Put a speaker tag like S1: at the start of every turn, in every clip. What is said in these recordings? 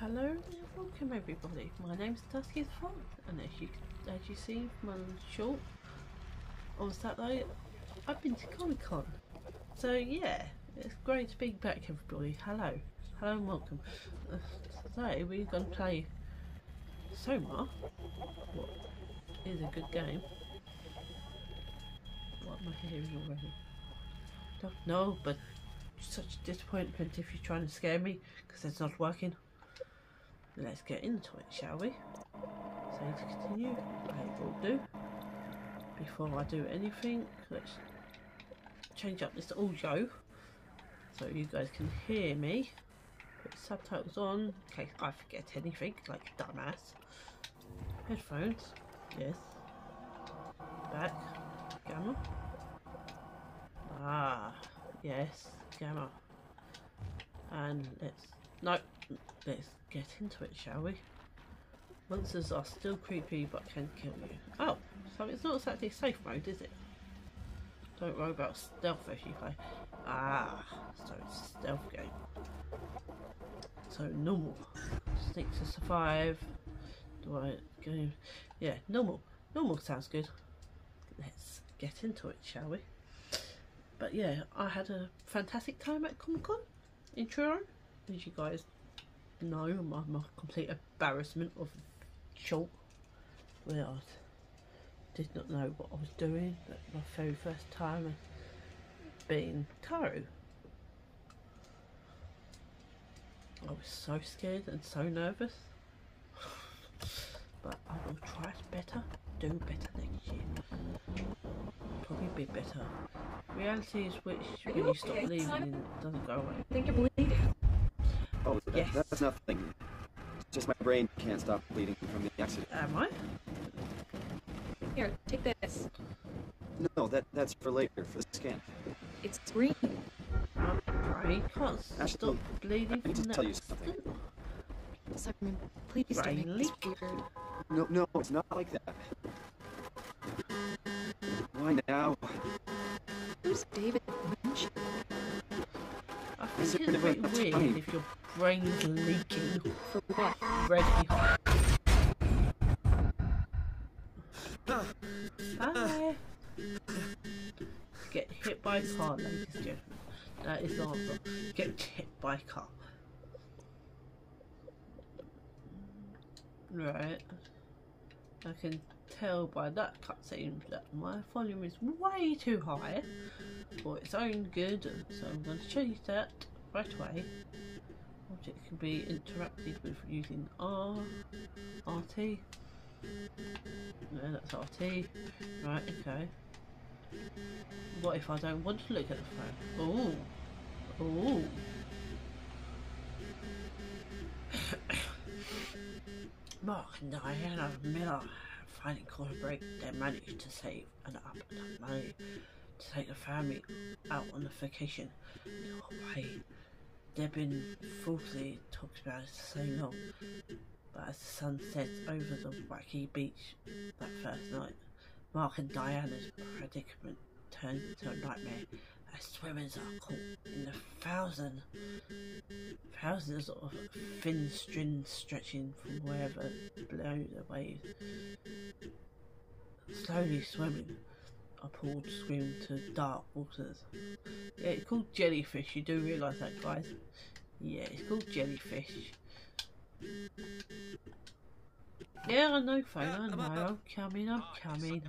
S1: Hello welcome everybody. My name's Dusky the Fawn and as you as you see from my short on Saturday I've been to Comic Con. So yeah, it's great to be back everybody. Hello. Hello and welcome. Uh, today we're going to play Soma. What is a good game. What am I hearing already? Don't know, but such disappointment if you're trying to scare me because it's not working. Let's get into it, shall we? Save to continue. I will do. Before I do anything, let's change up this audio so you guys can hear me. Put subtitles on in case I forget anything, like dumbass. Headphones, yes. Back, gamma. Ah, yes, gamma. And let's, no, let's get into it, shall we? Monsters are still creepy but can kill you. Oh, so it's not exactly safe mode, is it? Don't worry about stealth if you play. Ah, so it's stealth game. So normal. Sneak to survive. Do I go? Yeah, normal. Normal sounds good. Let's get into it, shall we? But yeah, I had a fantastic time at Comic Con in Truro. As you guys know, my, my complete embarrassment of short where I did not know what I was doing. But my very first time being Taru. I was so scared and so nervous. but I will try better, do better next year. Probably be better. Reality is which when you stop bleeding it doesn't go away.
S2: I think you're bleeding.
S3: Oh, that,
S1: Yes.
S3: that's nothing. It's just my brain can't stop bleeding from the accident.
S1: Am I?
S2: Here, take this.
S3: No, that that's for later, for the scan.
S2: It's green.
S1: My brain can't
S3: Ashley,
S1: stop bleeding
S3: I need to tell you something.
S2: Simon, please don't
S1: Brain
S2: make this weird.
S3: No, no, it's not like that. Why now?
S2: Who's David
S1: it's a bit weird
S3: time?
S1: if your brain's leaking
S2: For what?
S1: ready. Hi. Get hit by a car, ladies and gentlemen. That is the answer. Get hit by a car. Right. I can tell by that cutscene that my volume is way too high for its own good, so I'm going to change that right away. Object can be interacted with using R, RT. No, that's RT. Right, okay. What if I don't want to look at the phone? Oh, oh. Mark and Diana Miller finally caught a break, they managed to save enough enough money to take the family out on a vacation in Hawaii. They've been talked about it so long, but as the sun sets over the wacky beach that first night, Mark and Diana's predicament turns into a nightmare as swimmers are caught in the thousand, thousands of thin strings stretching from wherever below the waves. Slowly swimming, are pulled scream to dark waters. Yeah, it's called jellyfish. You do realise that, guys? Yeah, it's called jellyfish. Yeah, I know, phone. I know. I'm coming. I'm coming.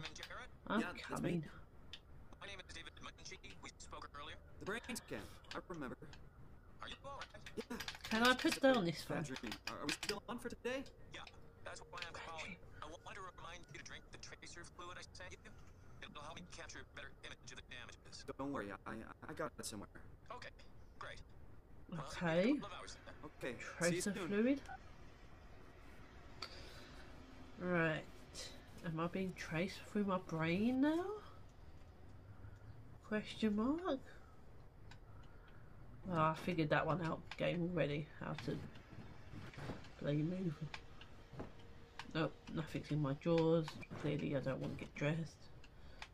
S1: I'm
S3: Yeah,
S1: coming.
S4: My name is David Munshi. We spoke earlier.
S3: The brain scan. I remember.
S4: Are you alright?
S3: Yeah.
S1: Can I put down this phone?
S3: Are, are we still on for today?
S4: Yeah, that's why I'm calling. I wanted to remind you to drink the tracer fluid I sent you. It'll help me capture a better image of the damages.
S3: Don't worry, I I got it somewhere.
S4: Okay, great. Well, I'll see you in a
S1: Okay.
S4: couple of.
S3: Okay.
S1: Tracer fluid. Right. Am I being traced through my brain now? Question mark? Well, I figured that one out game already. How to play move. Nope, nothing's in my drawers. Clearly I don't want to get dressed.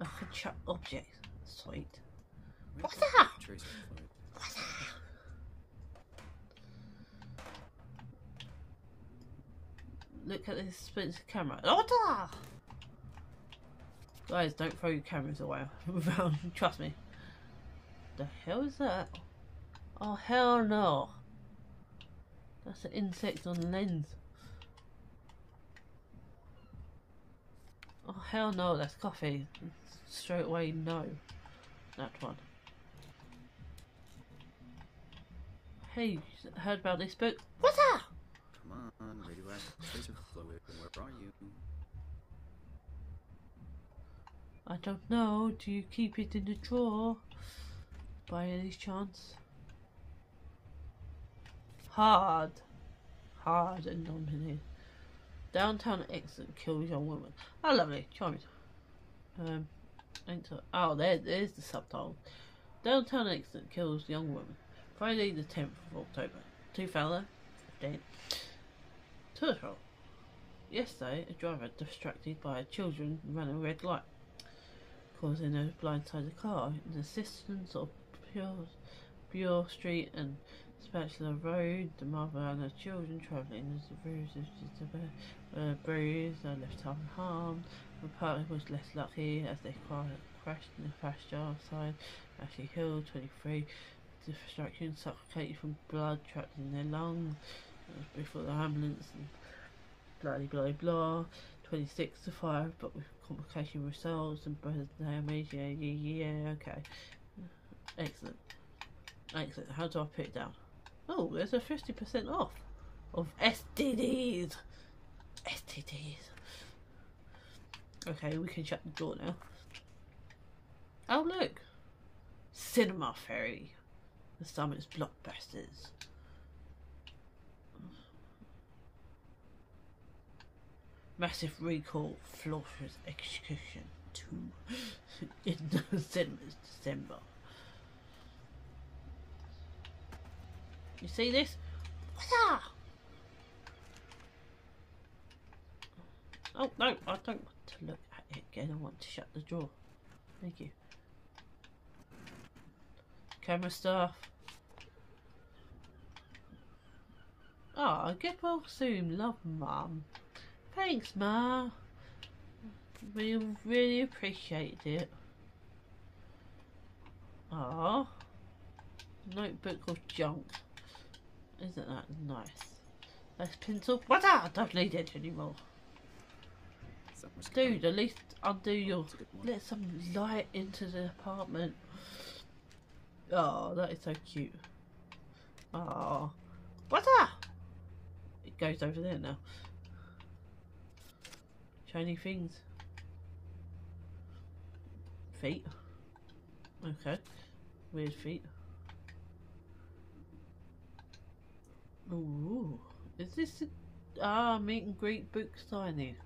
S3: A
S1: chat object. Sweet. What's
S3: the
S1: that?
S3: Fluid?
S1: Look at this expensive camera. Order! Guys, don't throw your cameras away. Trust me. The hell is that? Oh hell no! That's an insect on the lens. Oh hell no, that's coffee. Straight away, no. That one. Hey, heard about this book? What's that?
S3: Come on, radioactive tracer fluid. Where are you?
S1: I don't know. Do you keep it in the drawer? By any chance? Hard. Hard and nominated. Downtown accident kills young woman. Oh, lovely. Charming. Um, enter. Oh, there, there's the subtitle. Downtown accident kills young woman. Friday the 10th of October, 2015. Toronto. Yesterday, a driver distracted by children ran a red light causing a blindsided car. In the assistance of Pure, Pure Street and Spatula Road, the mother and her children travelling as the bruises uh, bruised are left unharmed. The party was less lucky as they cra- crashed in the pasture outside Ashley Hall 23. Distraction suffocated from blood trapped in their lungs before the ambulance and blah blah blah. 26 to 5, but with complication results and breast damage. Yeah, yeah, yeah, okay. Excellent. Excellent. How do I put it down? Oh, there's a 50% off of STDs. STDs. Okay, we can shut the door now. Oh, look. Cinema Ferry. The summit's blockbusters. Massive recall, Flawless Execution 2 in the cinemas December. You see this? Oh no, I don't want to look at it again. I want to shut the door. Thank you. Camera stuff. Ah, get well soon, love, mum. Thanks, Ma. We really appreciate it. Ah, notebook of junk. Isn't that nice? That's pencil. What? I don't need it anymore. Dude, at least undo your.
S3: That's a good one.
S1: Let some light into the apartment. Oh, that is so cute. Oh, what's that? It goes over there now. Shiny things. Feet. Okay. Weird feet. Ooh. Is this a ah meet and greet book signing?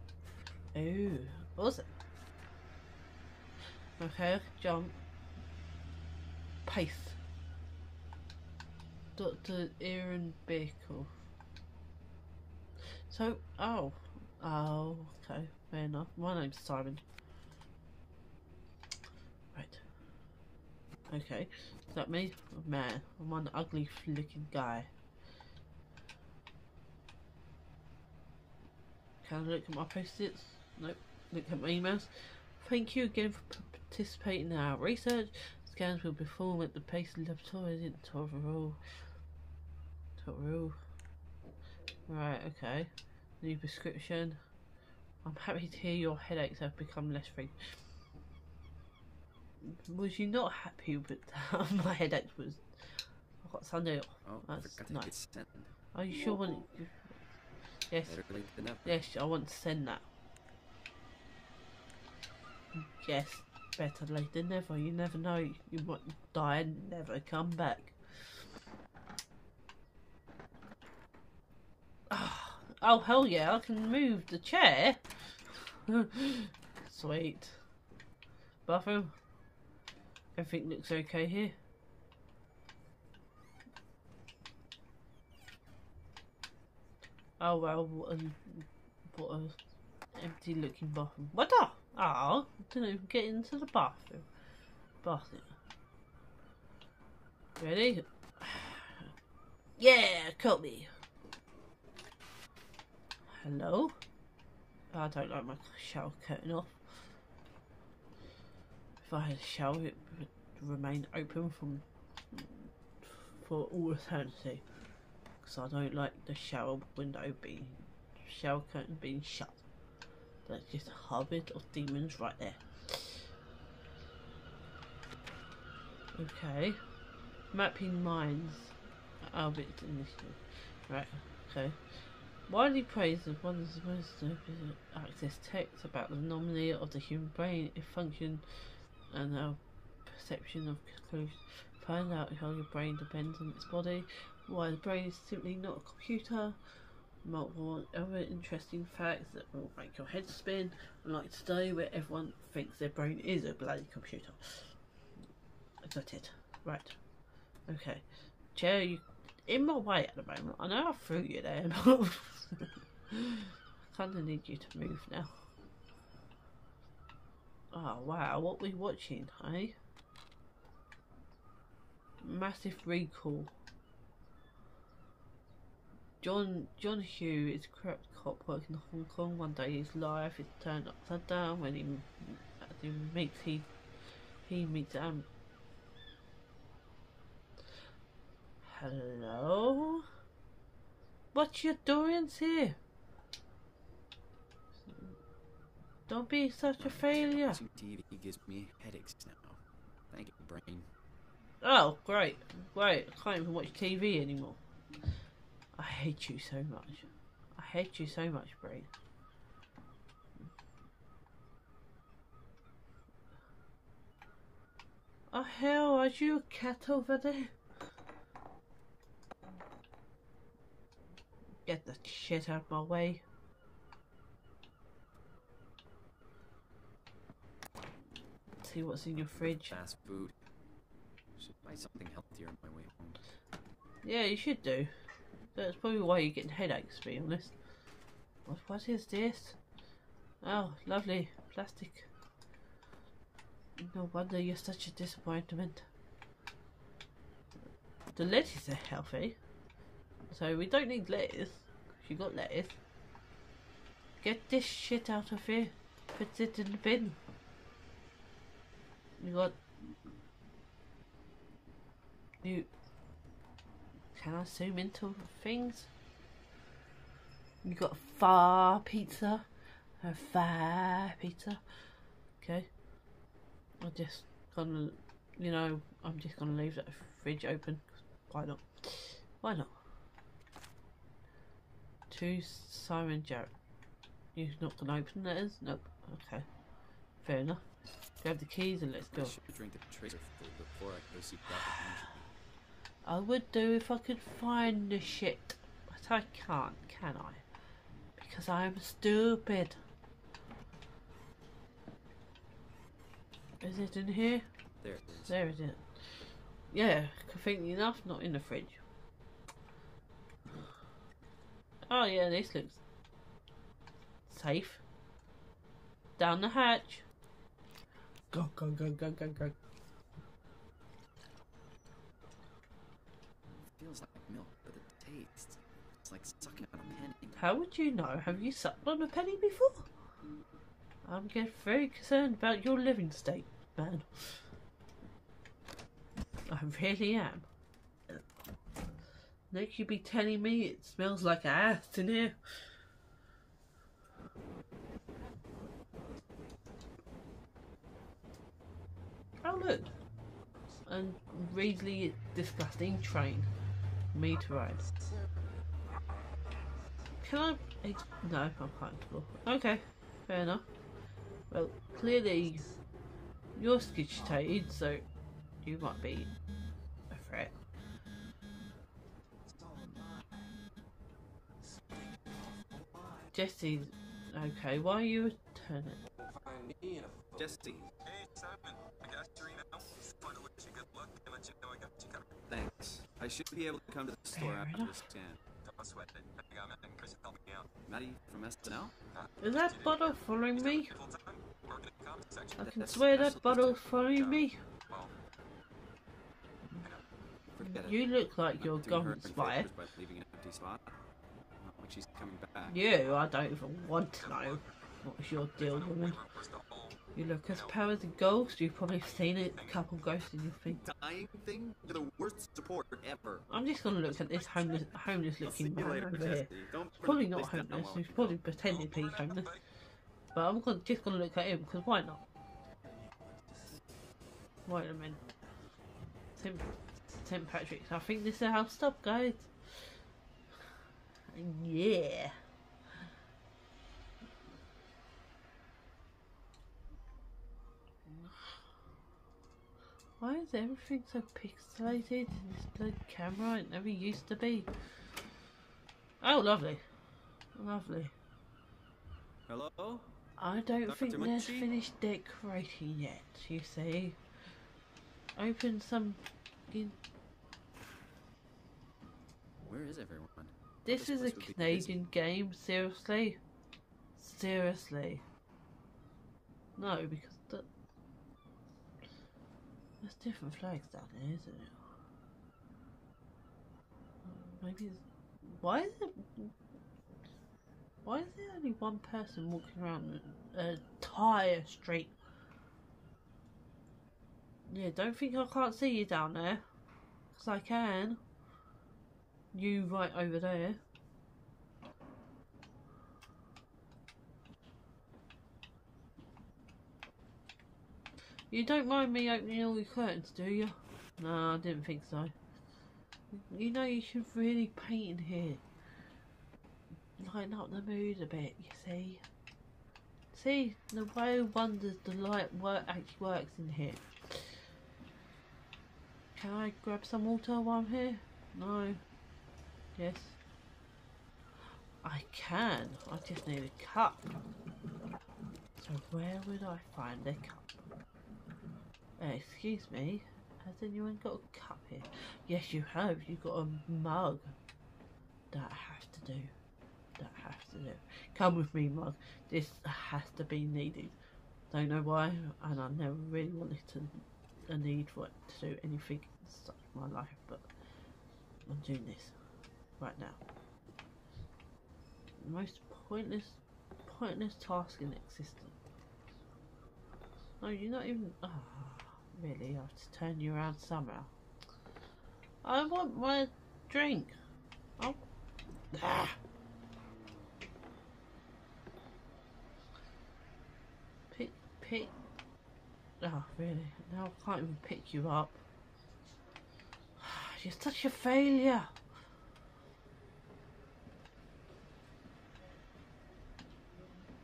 S1: Ooh. What's it? Okay, jump. Pace. Dr. Aaron Baker. So, oh. Oh, okay, fair enough. My name's Simon. Right. Okay, is that me? Oh, man, I'm one ugly flicking guy. Can I look at my post-its? Nope. Look at my emails. Thank you again for participating in our research. Scans will be performed at the Pace Laboratories in Torval. Torval. Right, okay. New prescription. I'm happy to hear your headaches have become less frequent. Was you not happy with that? my headache was. I got Sunday off.
S3: Oh, I
S1: That's
S3: forgot
S1: nice. Are you sure? When yes,
S3: Better late than never.
S1: yes, I want to send that. Yes, better late than never. You never know. You might die and never come back. Ah, Oh hell yeah! I can move the chair. Sweet. Bathroom. Everything looks okay here. Oh well, what a, what a empty looking bathroom. What the? Oh, didn't even get into the bathroom. Bathroom. Ready? Yeah, cut me. Hello? I don't like my shower curtain off. If I had a shower, it would remain open from for all eternity. Because I don't like the shower window being, shower curtain being shut. That's just a harvest of demons right there. Okay. Mapping minds. But it's initiative. Right, okay. Widely praised as one of the most access text about the anomaly of the human brain, its function, and our perception of conclusion. Find out how your brain depends on its body, why the brain is simply not a computer, multiple other interesting facts that will make your head spin, unlike today where everyone thinks their brain is a bloody computer. Got it. Right. Okay. Chair, you in my way at the moment. I know I threw you there, but I kind of need you to move now. Oh wow, what we watching, hey? Massive recall. John John Hugh is a corrupt cop working in Hong Kong. One day his life is turned upside down when he, he meets he he meets um Hello? What you doing here? Don't be such a failure.
S3: TV gives me headaches now. Thank you, brain.
S1: Oh, great. Great. I can't even watch TV anymore. I hate you so much. I hate you so much, Brain. Oh, hell, are you a cat over there? Get the shit out of my way. See what's in your fridge.
S3: Fast food. Should buy something healthier on my way home.
S1: Yeah, you should do. That's probably why you're getting headaches, to be honest. What, what is this? Oh, lovely. Plastic. No wonder you're such a disappointment. The lettuce are healthy. So we don't need lettuce. You got lettuce. Get this shit out of here. Put it in the bin. You got... You... Can I zoom into things? You got far pizza. A far pizza. Okay. I'm just gonna, you know, I'm just gonna leave that fridge open. Why not? Why not? To Simon Jarrett. You're not gonna open letters? Nope. Okay. Fair enough. Grab the keys and let's
S3: I
S1: go.
S3: should drink the tracer before I. Angie.
S1: I would do if I could find the shit. But I can't, can I? Because I'm stupid. Is it in here?
S3: There it is.
S1: There it is. Yeah, conveniently enough, not in the fridge. Oh yeah, this looks safe. Down the hatch. Go, go, go, go, go, go.
S3: feels like milk, but the taste. It's like sucking on a penny.
S1: How would you know? Have you sucked on a penny before? I'm getting very concerned about your living state, man. I really am. Next you be telling me it smells like ass in here. Oh look. A really disgusting train. Me. Can I? No, I'm comfortable. Okay, fair enough. Well, clearly you're skitchitated, so you might be a threat. Jesse, okay. Why are you open it.
S5: Find me in a
S3: Jesse,
S4: Hey, Simon, I got your email. Just wanted to wish you good luck and let you know I got you covered.
S3: thanks. I should be able to come to the store
S1: Fair
S3: after
S1: enough.
S3: the scan.
S4: Don't sweat it. I got Matt and Chris me out.
S3: Maddie from SNL?
S1: Is that bottle following me?
S4: Full time, working in the comics section.
S1: I can swear that bottle's following me.
S4: Well,
S3: Forget it.
S1: You look like you're gone
S3: any
S1: spy.
S3: leaving an empty spot. Not like she's coming back.
S1: You, I don't even want to know. What's your deal,
S4: the whole
S1: You look as pale as a ghost. You've probably seen a couple ghosts in your feet.
S3: Dying thing? You're the worst support ever.
S1: I'm just gonna look at this homeless, homeless looking man
S3: later,
S1: over here. Probably not homeless. He's probably pretending to be homeless. But I'm gonna, just gonna look at him because why not? Wait a minute. Tim, St. Patrick's. I think this is how stop, guys. Yeah. Why is everything so pixelated in this blood camera? It never used to be. Oh, lovely. Lovely.
S3: Hello?
S1: I don't
S3: Dr.
S1: think they're
S3: Munshi?
S1: finished decorating yet, you see. Open some. in-
S3: Where is everyone?
S1: This
S3: this
S1: is a
S3: place would be busy.
S1: Canadian game, seriously? Seriously. No, because. There's different flags down there, isn't it? Maybe it's... Why is it... Why is there only one person walking around an entire street? Yeah, don't think I can't see you down there. Because I can. You right over there. You don't mind me opening all your curtains, do you? No, I didn't think so. You know you should really paint in here. Lighten up the mood a bit, you see. See, the way wonders the light work actually works in here. Can I grab some water while I'm here? No. Yes. I can. I just need a cup. So where would I find a cup? Excuse me. Has anyone got a cup here? Yes, you have. You've got a mug. That has to do. That has to do. Come with me, mug. This has to be needed. Don't know why, and I never really wanted to a need for it to do anything such in my life, but I'm doing this right now. The most pointless, pointless task in existence. No, you're not even. Ah, really? I have to turn you around somehow. I want my drink. Oh. Ah. Pick, pick. Oh, really? Now I can't even pick you up. You're such a failure.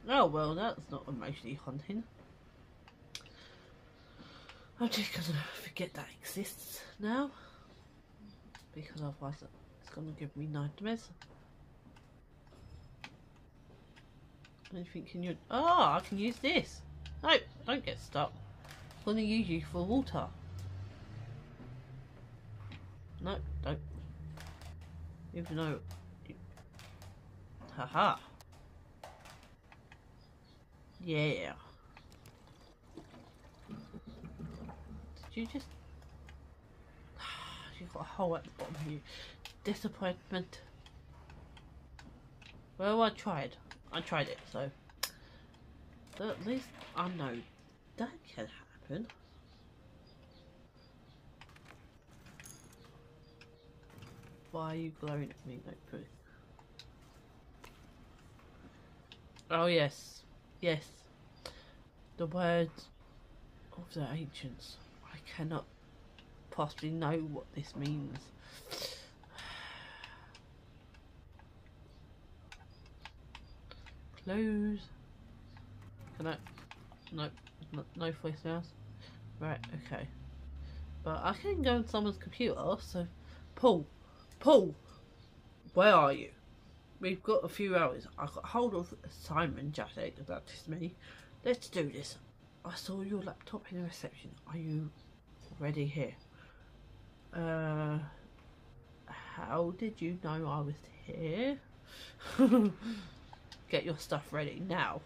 S1: Oh well, that's not emotionally haunting. I'm just gonna forget that exists now. Because otherwise it's gonna give me nightmares. Anything can you Oh, ah, I can use this. No, don't get stuck. I'm gonna use you for water. No, don't. Even though. Haha. Yeah. You just You've got a hole at the bottom of you. Disappointment. Well, I tried. I tried it, so. But at least I know that can happen. Why are you glowing at me, Notebook? Oh, yes. Yes. The words of the ancients. Cannot possibly know what this means. Close. Can I? No, no, no voicemails. Right, okay. But I can go on someone's computer, so. Paul! Paul! Where are you? We've got a few hours. I got hold of Simon Jacek, that's just me. let's do this. I saw your laptop in the reception. Are you ready here? Uh, how did you know I was here? Get your stuff ready now.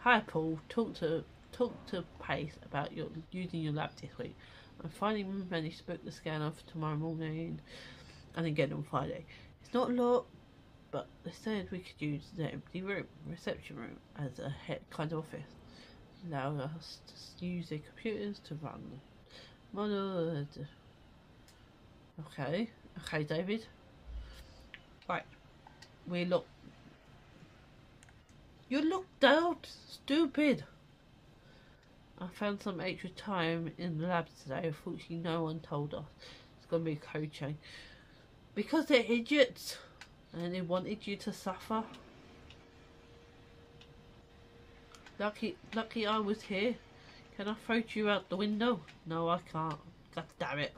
S1: Hi, Paul. Talk to talk to Pace about your using your lab this week. I finally managed to book the scanner for tomorrow morning, and again on Friday. It's not a lot, but they said we could use the empty room, reception room, as a head kind of office. Allow us to use their computers to run the Okay, okay, David. Right, we look. You looked out, stupid. I found some extra time in the lab today. Unfortunately, no one told us it's going to be chain because they're idiots and they wanted you to suffer. Lucky, lucky I was here. Can I throw you out the window? No, I can't. God damn it.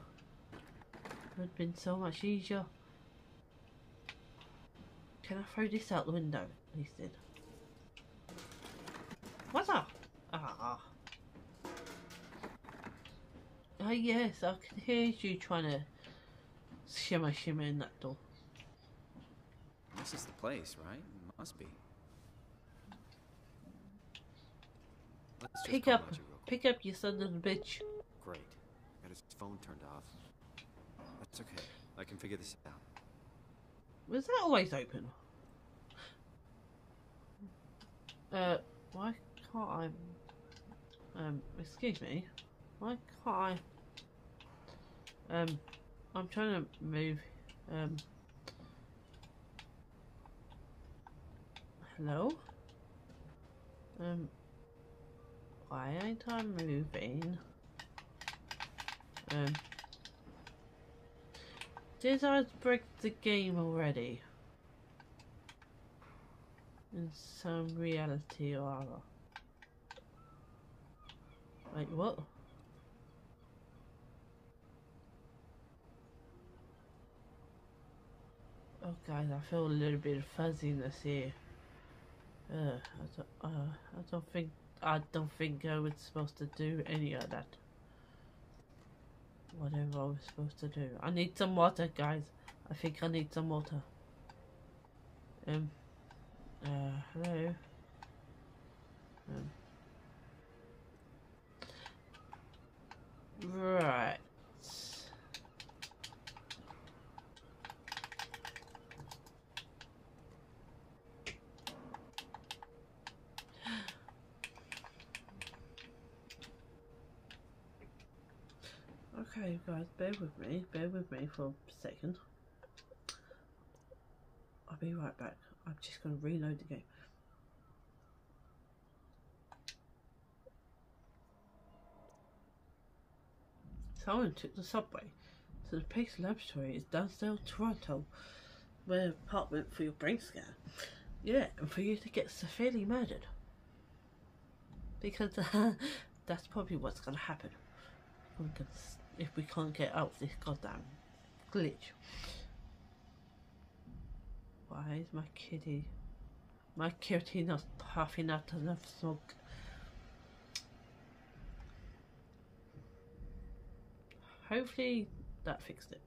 S1: It would have been so much easier. Can I throw this out the window? He said. What's up? Ah. Oh yes, I can hear you trying to shimmer shimmer in that door.
S3: This is the place, right? It Must be. Let's
S1: Pick up,
S3: Roger real quick.
S1: Pick up your son of a bitch.
S3: Great. Got his phone turned off. That's okay. I can figure this out.
S1: Was that always open? Uh, why can't I? Um, excuse me. Why can't I? Um, I'm trying to move. Um. Hello. Um. Why ain't I moving? Um. Did I break the game already? In some reality or other. Wait, what? Oh, guys, I feel a little bit of fuzziness here. Uh, I don't, uh, I don't think, I don't think I was supposed to do any of that. Whatever I was supposed to do. I need some water, guys. I think I need some water. Um, uh, hello? Um, right. Okay, guys, bear with me. Bear with me for a second. I'll be right back. I'm just going to reload the game. Someone took the subway. So the Pace Laboratory is downstairs Toronto, where apartment for your brain scan. Yeah, and for you to get severely murdered. Because that's probably what's going to happen. We're gonna s- If we can't get out of this goddamn glitch. Why is my kitty, my kitty not puffing out enough smoke? Hopefully that fixed it.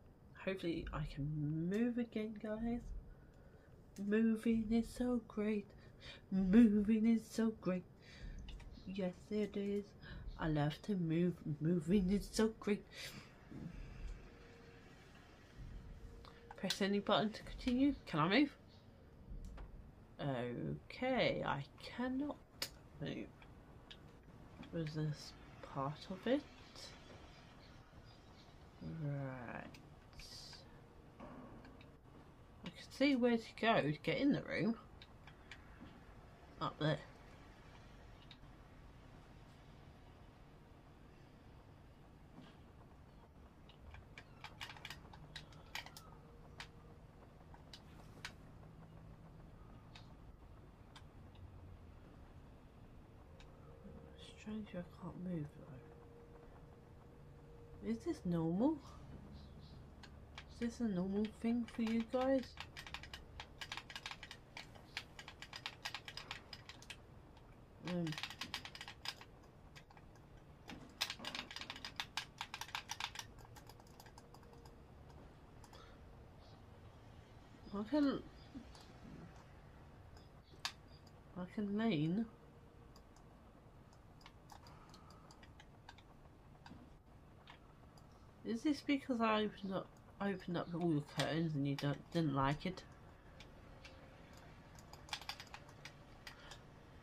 S1: Hopefully I can move again, guys. Moving is so great. Moving is so great. Yes, it is. I love to move. Moving is so great. Press any button to continue. Can I move? Okay, I cannot move. Was this part of it? Right. I can see where to go to get in the room. Up there. strange I can't move though. Is this normal? Is this a normal thing for you guys? Um, I can I can lean this because I opened up opened up all your curtains and you don't didn't like it?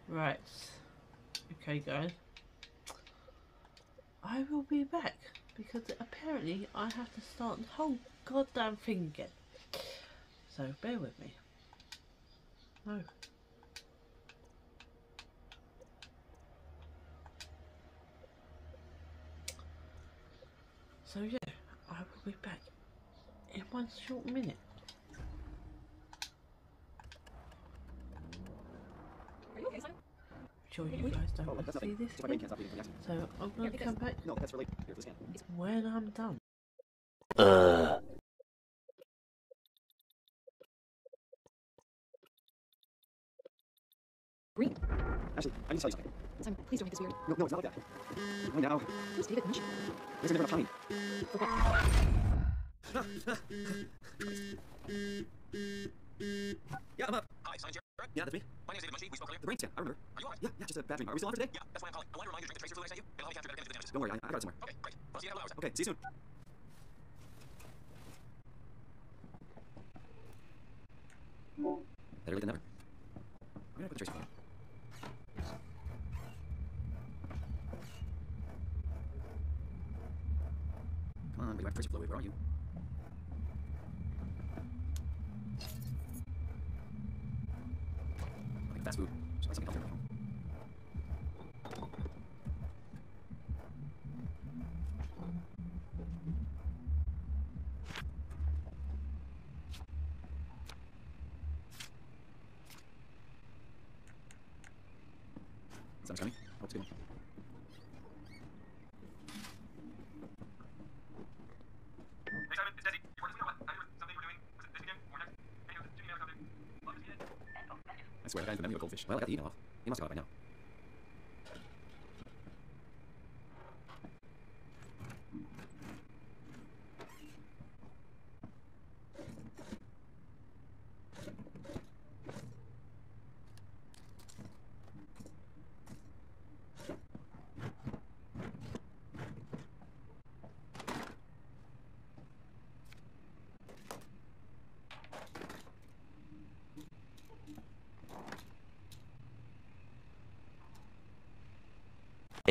S1: Right. Okay guys. I will be back because apparently I have to start the whole goddamn thing again. So bear with me. No. So yeah, I will be back in one short minute.
S2: Are you okay,
S1: Sure you guys don't want to see this again. So I'm going to come back
S3: No, that's related. Here. It's
S1: when I'm done.
S2: Green.
S3: Actually, I need to tell you something.
S2: Simon, please don't make this weird.
S3: No, no, it's not like that. Why now?
S2: Who's David Lynch?
S3: There's a different time.
S2: For what?
S3: Yeah, I'm up.
S4: Hi, Science Jared.
S3: Yeah, that's me.
S4: My name's David Munshi. We spoke earlier.
S3: The brain scan. I remember.
S4: Are you alright?
S3: Yeah, yeah, just a bad dream. Are we still on today?
S4: Yeah, that's why I'm calling. I want to remind you to drink the tracer fluid I sent you. It'll help me capture better images of the damages.
S3: Don't worry, I, I got it somewhere.
S4: Okay, great. Well, see you in a couple hours.
S3: Okay, see you soon. Better late than never. Where did I put the tracer file? On, radioactive tracer fluid, where are you? Fast food. Just like something healthier at home. Sun's coming. Hope it's a good one.
S6: Hey, Simon, it's Desi. You were just what? I heard something we're doing. Was it this weekend or next? Hey, the Jimmy Allen something. Love to see it.
S3: I swear, the guy in the menu a goldfish. Well, I got the email off. He must have got it by now.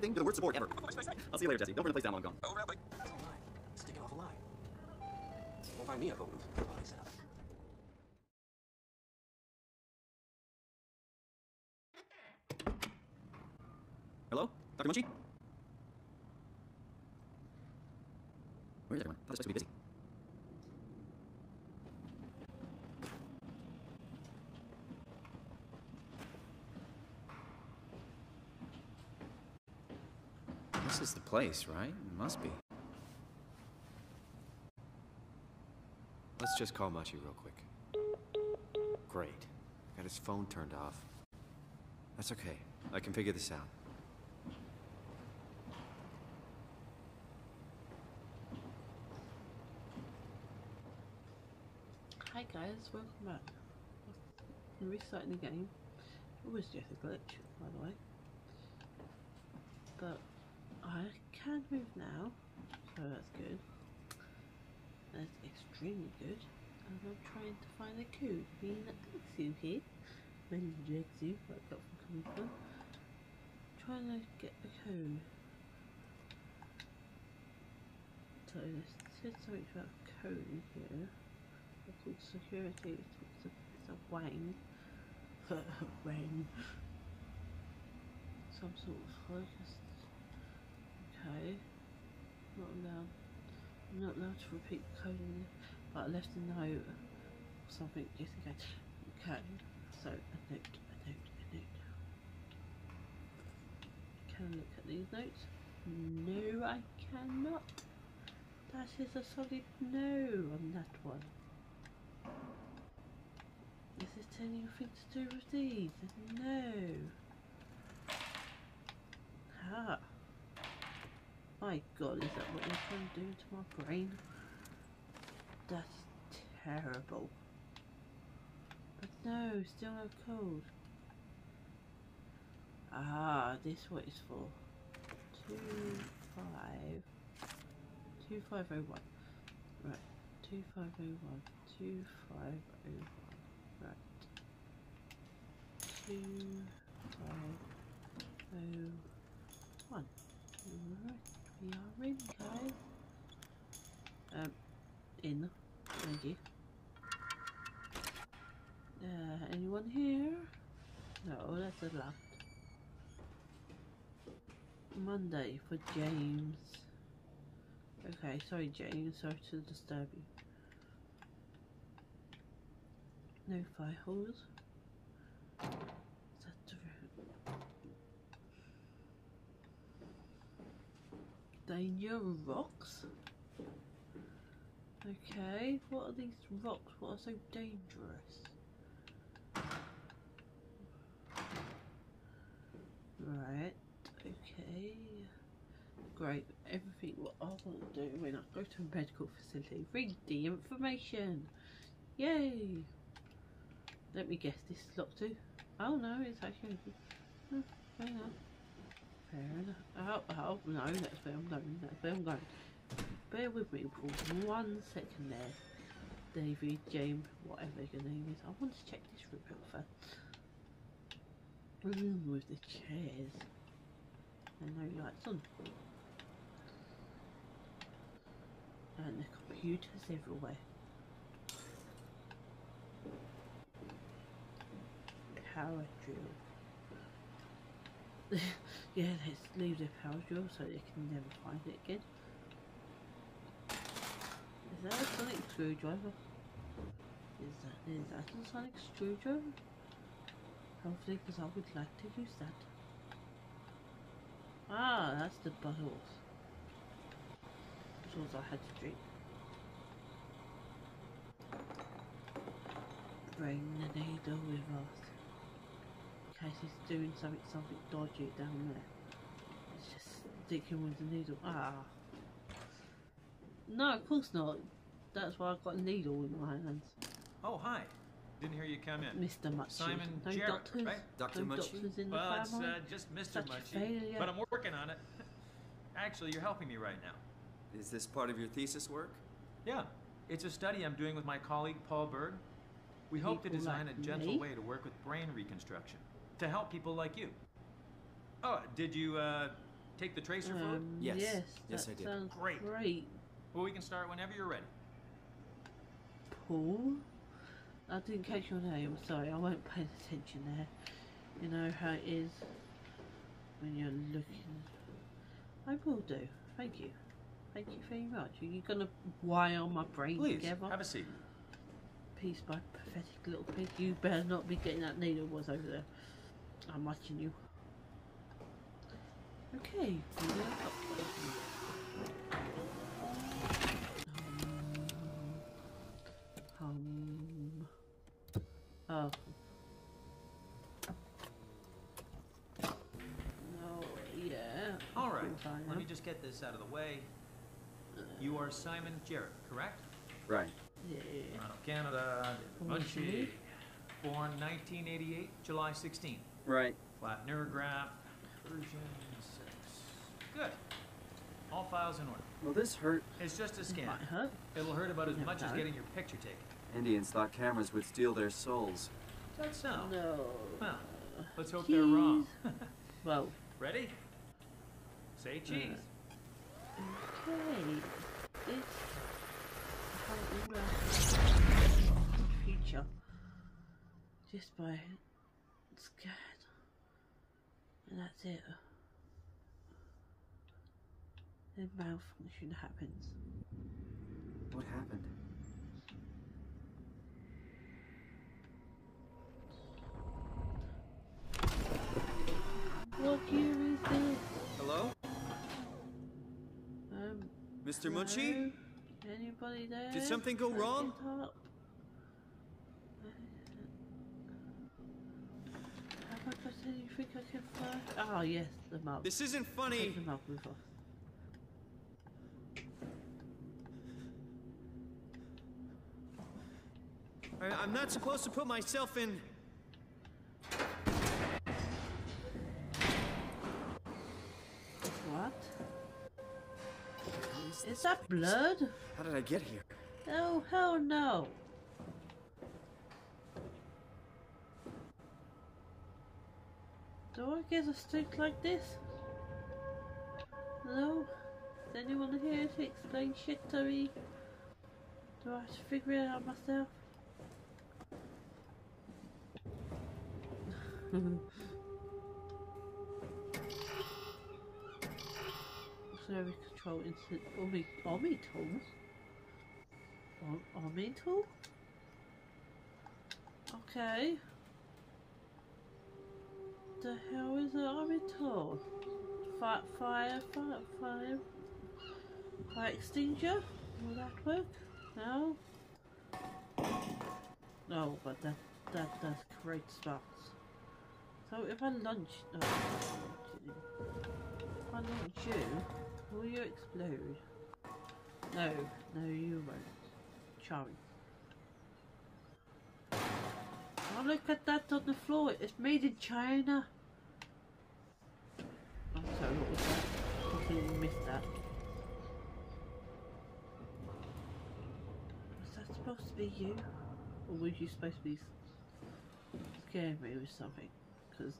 S4: thing.
S3: Thing? You're the worst support ever. I'll see you later, Jesse. Don't burn the place down while I'm gone.
S4: Oh, Radley.
S7: That's a lie. Sticking off a lie. Won't find me up open the body set up.
S3: Hello? Dr. Munshi? Where is everyone? I thought this place would be busy. This is the place, right? It must be.
S8: Let's just call Machi real quick. Great. Got his phone turned off. That's okay. I can figure this out.
S1: Hi guys, welcome back. I'm restarting the game. It was just a glitch, by the way. But I can move now, so that's good. That's extremely good. And I'm trying to find a code. Being at Exu here. Many Jexu, like got from Comic Trying to get the code. So this said something about code here. It's called security. It's a, it's a wang. wang. Some sort of focus. Okay. Not down. I'm not allowed to repeat the code, but I left a note or something just in case. Okay, so a note, a note, a note. Can I look at these notes? No, I cannot. That is a solid no on that one. Is it anything to do with these? No. Ah. My god, is that what you're trying to do to my brain? That's terrible. But no, still no code. Ah, this what it's for. Two five two five oh one. Right. Two five oh one. Two five oh one. Right. Two five oh one. Right. We are in, guys. Um, in. Thank you. Uh, anyone here? No, that's a left. Monday for James. Okay, sorry James, sorry to disturb you. No fire hose. Is that the Danger rocks? Okay, what are these rocks? What are so dangerous? Right, okay. Great, everything what I want to do when I go to a medical facility. Read the information. Yay! Let me guess, this is locked too? Oh no, it's actually. Oh, fair enough. Enough. Oh, oh, no, that's where I'm going. That's where I'm going. Bear with me for one second there. David, James, whatever your name is. I want to check this room first. Room with the chairs. And no lights on. And the computers everywhere. Power drill. yeah, let's leave the power drill so they can never find it again. Is that a sonic screwdriver? Is that is that a sonic screwdriver? Hopefully, because I would like to use that. Ah, that's the bottles. Bottles I had to drink. Bring the needle with us. In case he's doing something, something dodgy down there. It's just sticking with the needle. Ah. No, of course not. That's why I've got a needle in my hands.
S6: Oh, hi. Didn't hear you come in.
S1: Mr. Munshi.
S6: Simon
S1: no
S6: Jarrett,
S1: doctors.
S6: right?
S3: Dr.
S1: No
S3: Munshi?
S1: doctors in the
S6: Well, it's
S1: family.
S6: uh, just Mr.
S1: Such a failure.
S6: But I'm working on it. Actually, you're helping me right now.
S3: Is this part of your thesis work?
S6: Yeah, it's a study I'm doing with my colleague Paul Berg. We hope to design
S1: like
S6: a gentle
S1: me?
S6: way to work with brain reconstruction to help people like you. Oh, did you uh, take the tracer fluid?
S1: Um,
S3: Yes.
S1: Yes.
S3: Yes,
S1: that
S3: I did.
S1: Sounds
S6: Great.
S1: Great.
S6: Well, we can start whenever you're ready.
S1: Paul. I didn't catch your name. Sorry, I won't pay attention there. You know how it is when you're looking. I will do. Thank you. Thank you very much. Are you gonna wire my brain
S6: Please
S1: together?
S6: have a seat.
S1: piece by pathetic little pig. You better not be getting that needle was over there. I'm watching you. Okay, Um, um, oh. No, yeah.
S6: All right,
S1: of course I
S6: let me just get this out of the way. You are Simon Jarrett, correct?
S3: Right.
S1: Yeah.
S6: Toronto, Canada.
S1: Munchy.
S6: Munchy. Born 1988, July 16.
S3: Right.
S6: Flat neurograph, version 6. Good. All files in order.
S3: Well, this hurt.
S6: It's just a scan.
S1: Might hurt.
S6: It'll hurt about as much as getting your picture taken.
S3: Indians thought cameras would steal their souls.
S6: That's that so?
S1: No.
S6: Well, let's hope they're wrong.
S1: Well,
S6: Ready? Say uh, cheese.
S1: okay. It's how all future just by scared. And that's it. The malfunction happens.
S3: What happened?
S1: What year is this?
S3: Hello?
S1: Um,
S3: Mr.
S1: Munshi? Anybody there?
S3: Did something go
S1: Can I
S3: wrong?
S1: Have I can find? Ah, yes, the mug.
S3: This isn't
S1: Take
S3: funny.
S1: the with us.
S3: I, I'm not supposed to put myself in.
S1: What? Is that blood?
S3: How did I get here?
S1: Oh, hell no. Do I get a stick like this? No? Is anyone here to explain shit to me? Do I have to figure it out myself? Service control instant army army tools. Ar- Army tool? Okay. The hell is an tool? Fire, fire, fire, fire, fire extinguisher? Will that work? No. No, but that that does great starts. So if I lunge, no, oh, if I launch you, will you explode? No, no, you won't. Charming. Oh, look at that on the floor. It's made in China. I'm sorry, what was that? I Completely missed that. Was that supposed to be you? Or was you supposed to be scaring me with something? Because,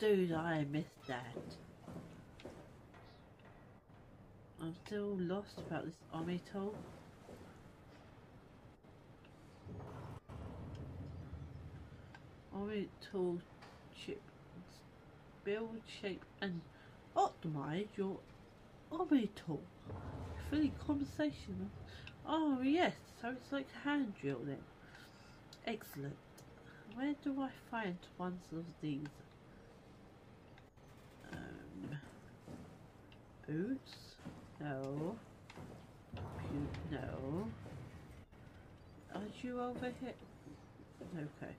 S1: dude, I missed that. I'm still lost about this army toll. Tool chip build shape and optimize your tool. Fully conversational. Oh yes, so it's like hand drill then. Excellent. Where do I find ones of these? Um, boots? No. No. Are you over here? Okay.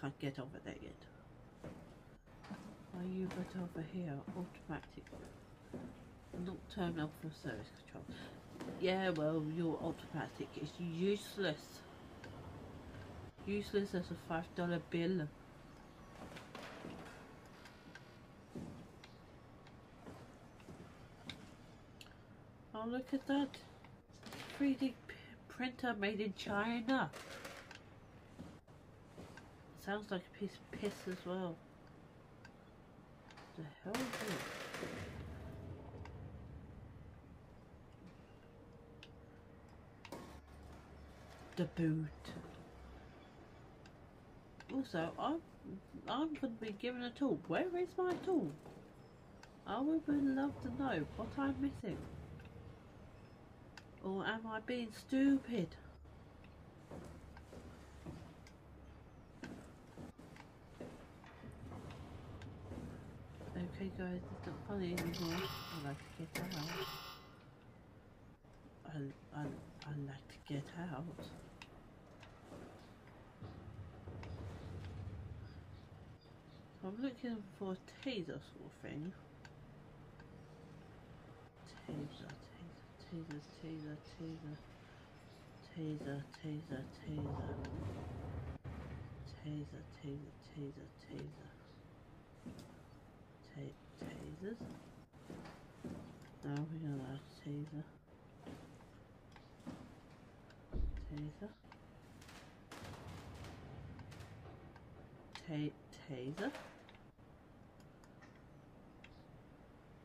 S1: I can't get over there yet. Are you but over here? Automatic. Not terminal for service control. Yeah, well, your automatic is useless. Useless as a five dollar bill. Oh, look at that. 3D printer made in China. Sounds like a piece of piss as well. The hell is? The boot. Also, I'm I'm going to be given a tool. Where is my tool? I would love to know what I'm missing. Or am I being stupid? Okay guys, it's not funny anymore. I like to get out. I, I, I like to get out. I'm looking for a taser sort of thing. Taser, taser, taser, taser, taser, taser, taser, taser, taser, taser, taser, Ta- tasers. No, we don't have taser. Taser. Ta- taser.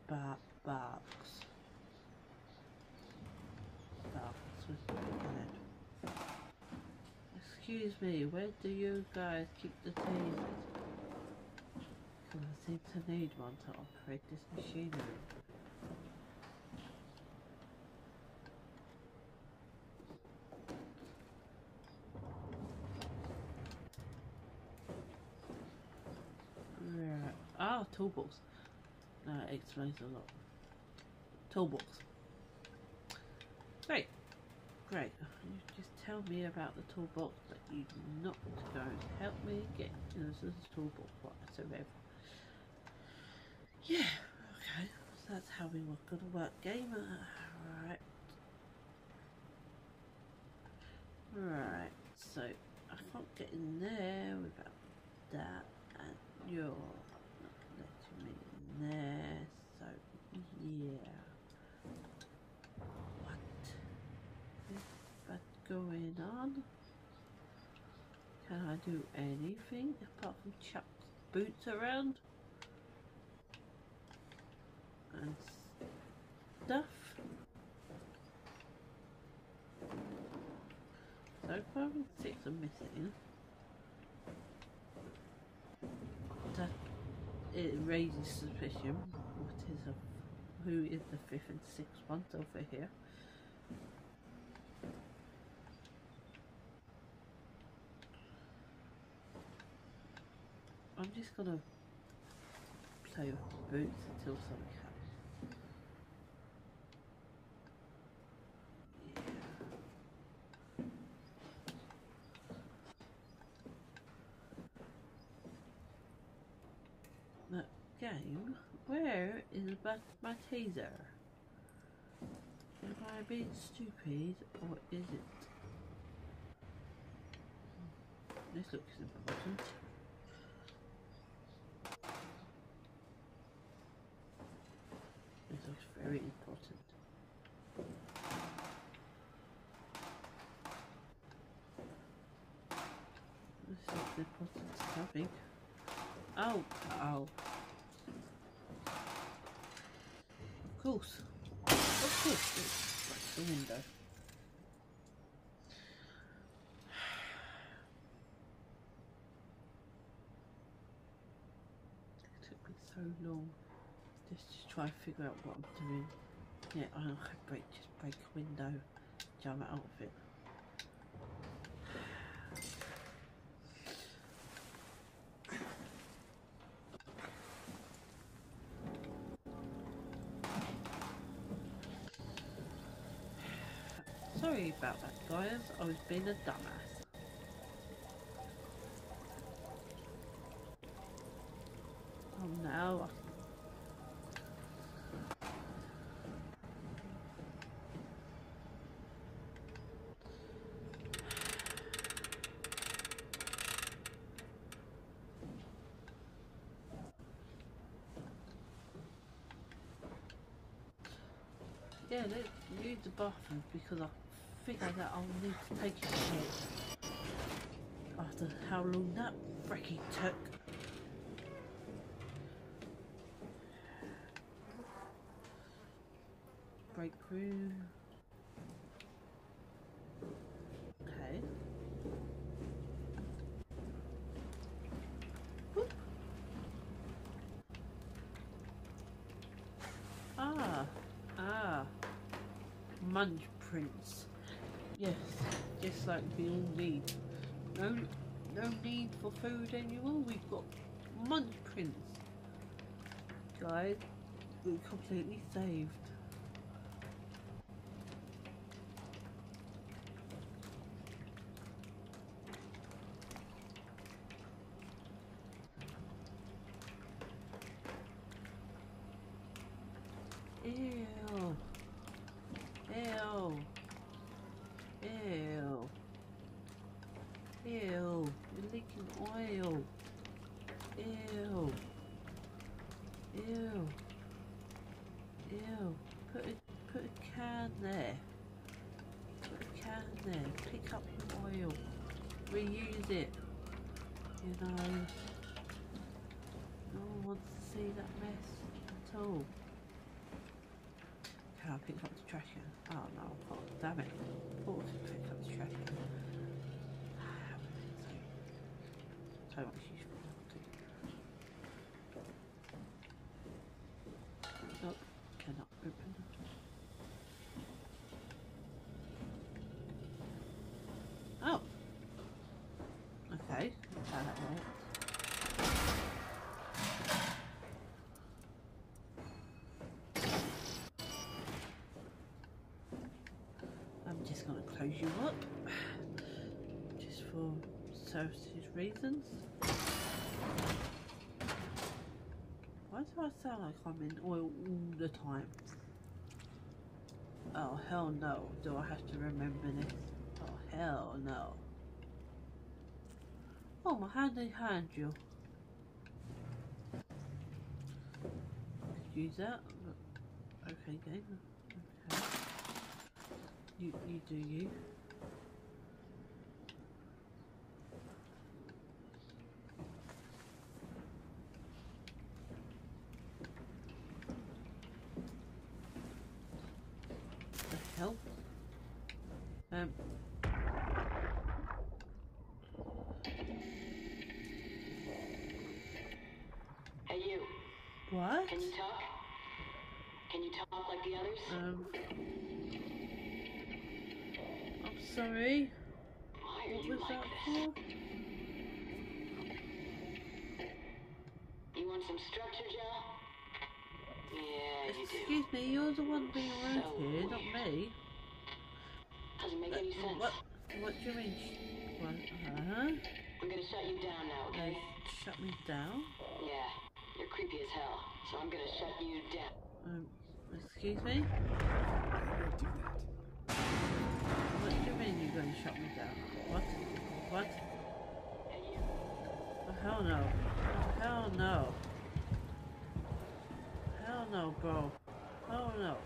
S1: Ba- box. Box with. Excuse me, where do you guys keep the tasers? and the to need one to operate this machinery. Ah, oh, toolbox. That explains a lot. Toolbox. Great. Great. You just tell me about the toolbox, that you're not go help me get into this toolbox whatsoever. Yeah, okay. So that's how we were gonna work gamer. Uh, right. Right. So I can't get in there without that and you're not letting me in there, so yeah. What is that going on? Can I do anything apart from chuck boots around? And stuff? So five and six are missing. That it raises suspicion. What is a, who is the fifth and sixth ones over here? I'm just gonna play with boots until something happens. That game? Is but my taser? Am I being stupid or is it? This looks important. This looks very important. This is important stuffing. Oh, oh. Of course. Of course. It's the window. It took me so long just to try and figure out what I'm doing. Yeah, I break, just break a window, jump out of it. About that, guys. I was being a dumbass. Oh no. Yeah, let's use the bathroom because I figure that I'll need to take a shit after how long that freaking took. Breakthrough. Okay. Ah, ah, munch prints. Yes, just like we all need. No, no need for food anymore. We've got munch prints. Guys, we're completely saved. Ew. Ew. Ew. Ew. You're leaking oil. Ew. Ew. Ew. Put a put a can there. Put a can there. Pick up the oil. Reuse it. You know. No one wants to see that mess at all. Can I pick up the trash can? Oh no, I can't. Damn it. The trash can. So, much useful. Nope, cannot open it. Oh. Okay, that's that. Close you up. Just for services reasons. Why do I sound like I'm in oil all the time? Oh hell no, do I have to remember this? Oh hell no. Oh my handy hand you. Use that. Okay then. You you do you. The hell? Um
S9: Hey, you.
S1: what?
S9: Can you talk? Can you talk like the others?
S1: Um I'm sorry. What was that for?
S9: You want some structure, Joe? Yeah, you do.
S1: Excuse me, you're the one being rude
S9: So
S1: here, not me.
S9: Doesn't make
S1: Uh,
S9: any sense.
S1: What? What do you mean? sh- What? Huh?
S9: I'm gonna shut you down now,
S1: They
S9: okay?
S1: shut me down?
S9: Yeah, you're creepy as hell, so I'm gonna shut you down.
S1: Um, excuse me?
S3: Why did I do that?
S1: What do you mean you're to shut me down? What? What? Oh, hell no. Oh, hell no. Hell no, bro. Hell no.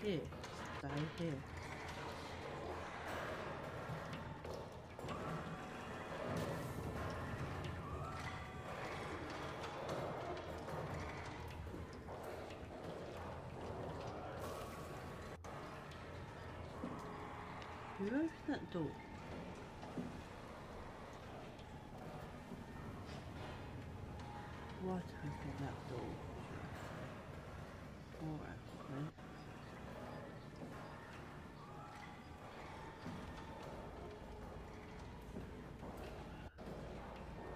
S1: Stay here. Stay here. Who opened that door? What opened that door? Alright, right.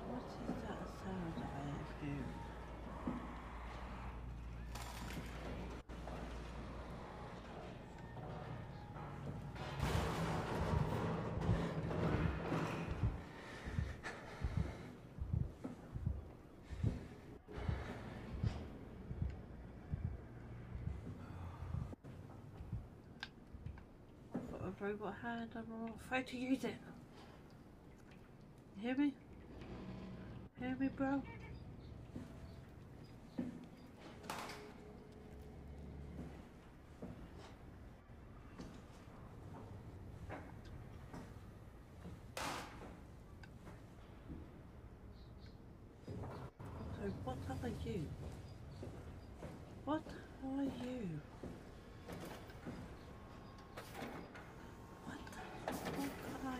S1: What is that sound I am hearing? I've got a robot hand, I'm not afraid to use it. You hear me? Hear me, bro? So what are you? What are you? What the fuck are you?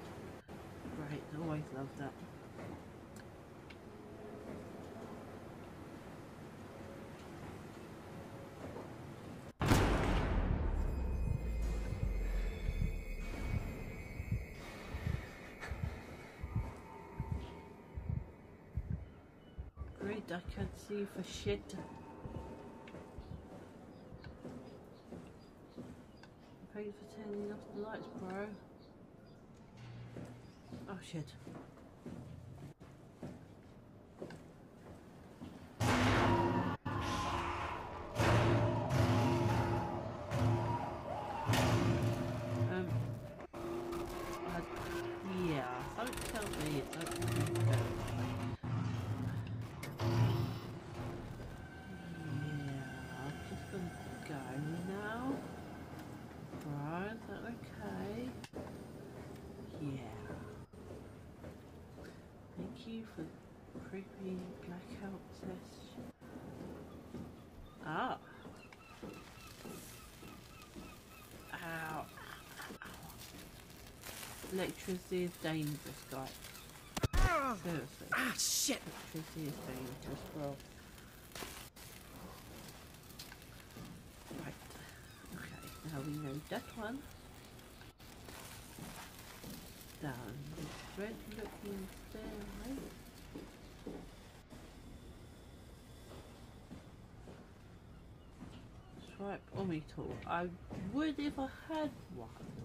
S1: Great, always love that. Great, I can't see for shit. Thank you for turning off the lights, bro. Shit. Electricity is dangerous, guys. Seriously.
S8: Ah, shit!
S1: Electricity is dangerous, bro. Right. Okay, now we know that one. Down this red looking stairway. Swipe Omi tool. I would if I had one.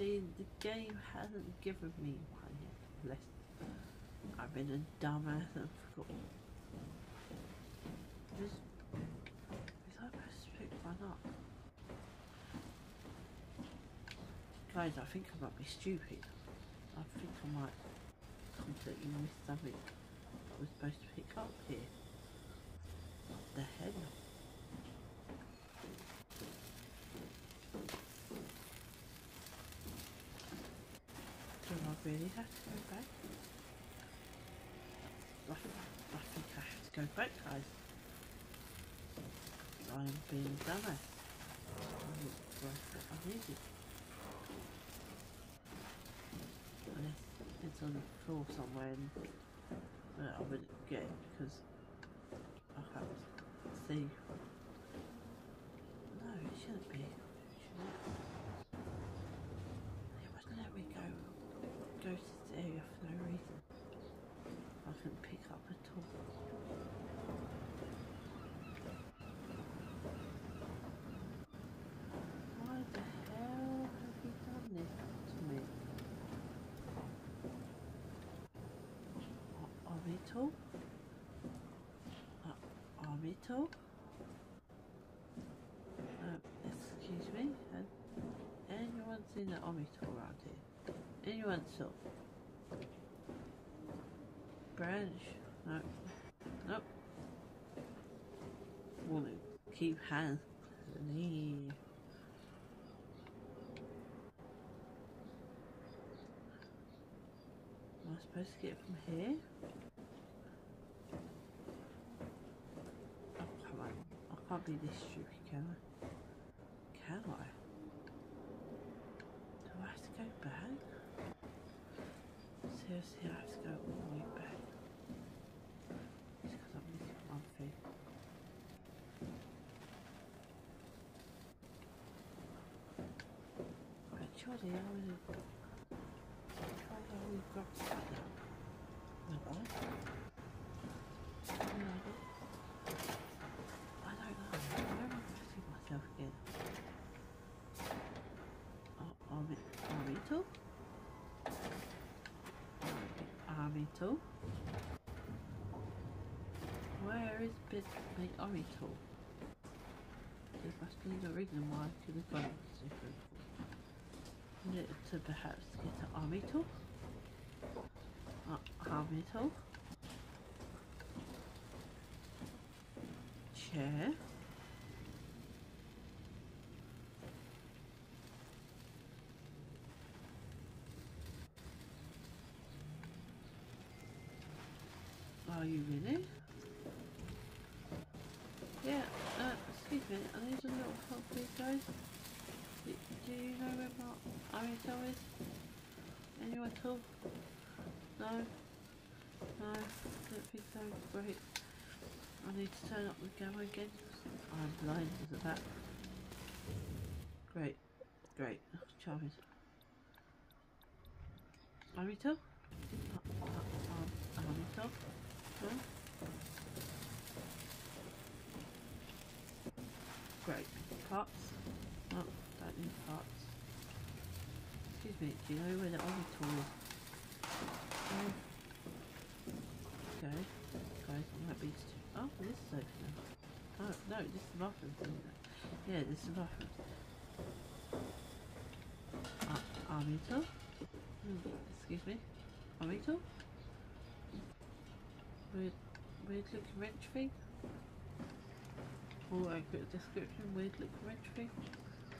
S1: See, the game hasn't given me one yet. Bless. I've been a dumbass and forgot. Is, is I supposed to pick one up? Guys, I think I might be stupid. I think I might completely miss something I was supposed to pick up here. What the hell? Do I really have to go back? I, I think I have to go guys. I am being dumbass. I look for what I needed. Unless it's on the floor somewhere and uh, I wouldn't get it because I can't see. No, it shouldn't be. Shouldn't it? It wouldn't let me go go to this area for no reason. I couldn't pick up at all. Why the hell have you done this to me? Armito? A- Armito? Uh, excuse me? Uh, anyone seen an Armito around here? Anyone saw? Branch? No. Nope. Woman, keep hands I supposed to get from here? Oh, come on. I can't be this stupid, can I? Can I? Do I have to go back? Seriously, I have to go all the way back. Just because I'm missing one thing. Surely I would have. I would have grabbed that now. Have I? No, I didn't. I don't know. Where am I putting myself again? Ar- Armi- Armito? Armito? Where is Big Big Armito? There must be no reason why I could have gone different. To perhaps get to Armito? Uh, Armito? Chair? Are you really? Yeah, uh, excuse I need a little help please guys. Do, do you know where my Arito is? Anyone at all? No? No, don't think so. Great. I need to turn up the camera again. I'm blind as a bat. Great. Great. Charming. Arito? Uh, uh, uh? No? Great. Parts? No, don't need parts. Me, do you know where the tool is? Okay. Guys, I might be Oh, this is open. Oh, no, this is the isn't it? Yeah, this is the bathroom. Uh, Armito? Hmm, excuse me? Armito? Weird, weird looking wrench thing? Or a description, weird looking wrench thing?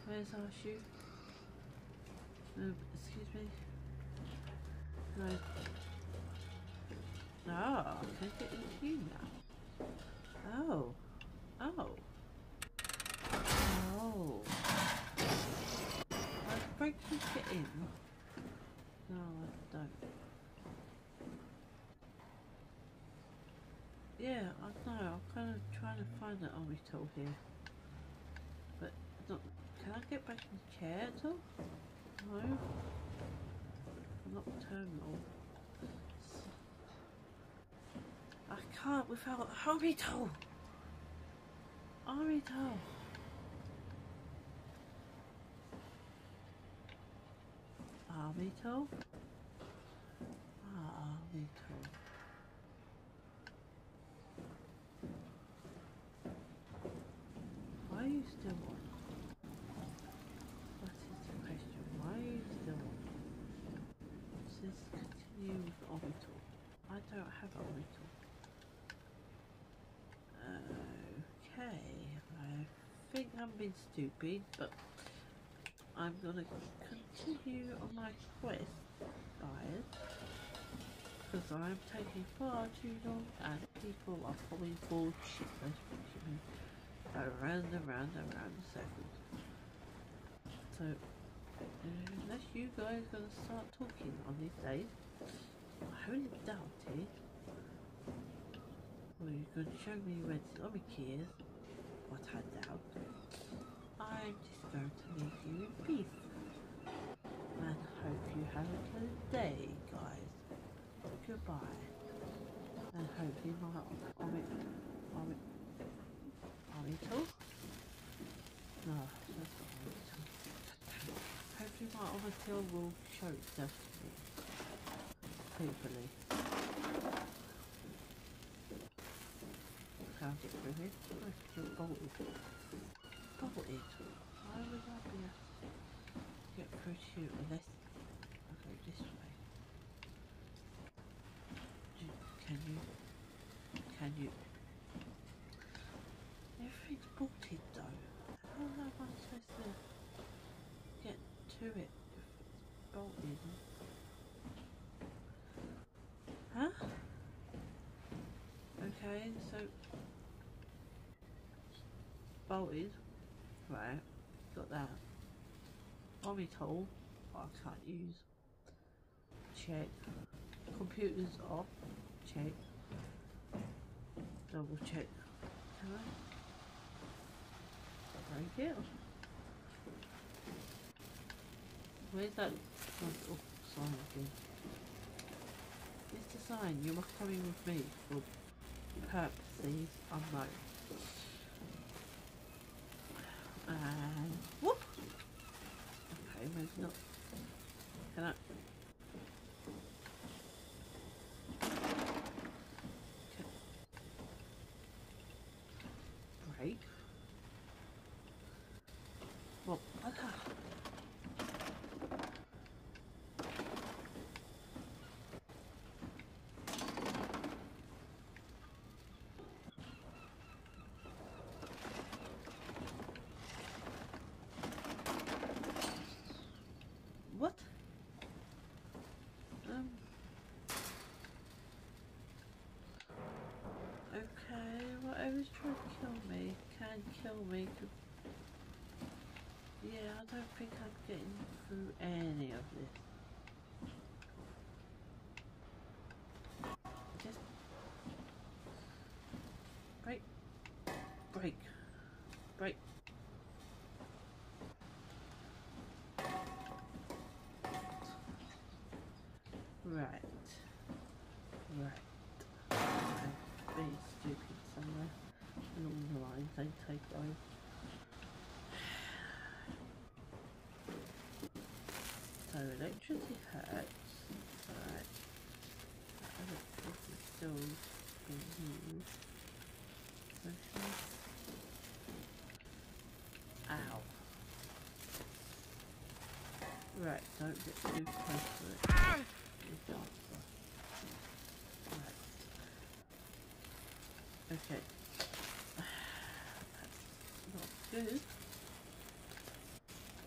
S1: Where's our shoe? Um, me? Right. Oh, can I get in here now? Oh. Oh. Oh. I break this get in? No, I don't. Yeah, I know. I'm kind of trying to find an army tool here. But, don't can I get back in the chair at all? No. Not terminal. I can't without army tool. Army tool. Army tool. Ah, army tool. Why are you still on? What is the question? Why are you still on? It says continue with orbital. I don't have orbital. Okay, I I'm being stupid, but I'm gonna continue on my quest, because I'm taking far too long and people are probably bullshit. Let's me go round and round and round the circles. So, unless you guys are gonna start talking on these days, I highly doubt it. Well, you're to show me where the key is, what I doubt. I'm just going to leave you in peace. And hope you have a good day, guys. Goodbye. And hopefully my Omit Omit Omital? No, that's not Omital. Hopefully my Omital will show itself to me. Hopefully. Can't get through it. I'm still bolted. Bolted. Why would I be able to get through to you unless I go this way? Do- Can you? Can you? Everything's bolted though. How am I supposed to get to it if it's bolted? Huh? Okay, so bolted, right? Got that. Orbital, oh, I can't use. Check. Computers off. Check. Double check. I break it? Where's that? Oh, sign again. Mr. Sign, you must come in with me for purposes unknown. And whoop! Okay, maybe not. Can I? Can... Break? Well, what the? What? Um. Okay, whatever's trying to kill me Can't kill me. Yeah, I don't think I'm getting through any of this. Just break, break, break. Right. Right. I'm being stupid somewhere along the lines they take over. So electricity hurts. Right. Electricity still being used. Okay. Ow. Right, don't get too close to it. Good job. Okay. That's not good.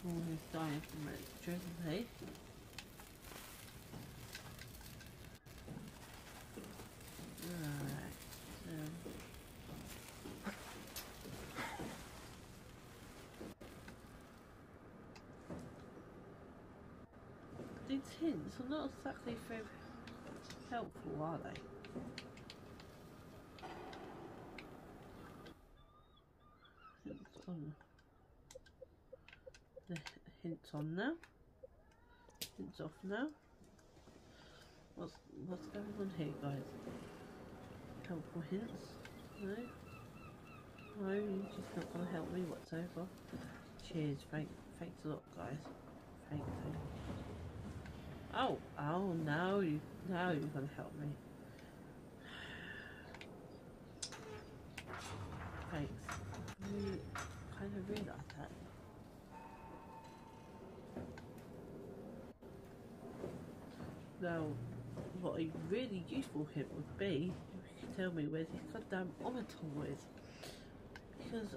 S1: Always dying from electricity. Right. Um, hints are not exactly very helpful, are they? on the hints on now. Hints off now. What's what's going on here, guys? Helpful hints? No. No, you're just not gonna help me whatsoever. Cheers, thank, thanks a lot, guys. Thank, thank. Oh, oh, now you, now you're gonna help me. Thanks. You kind of realised that. Now, what a really useful hint would be if you could tell me where this goddamn Omnitool is. Because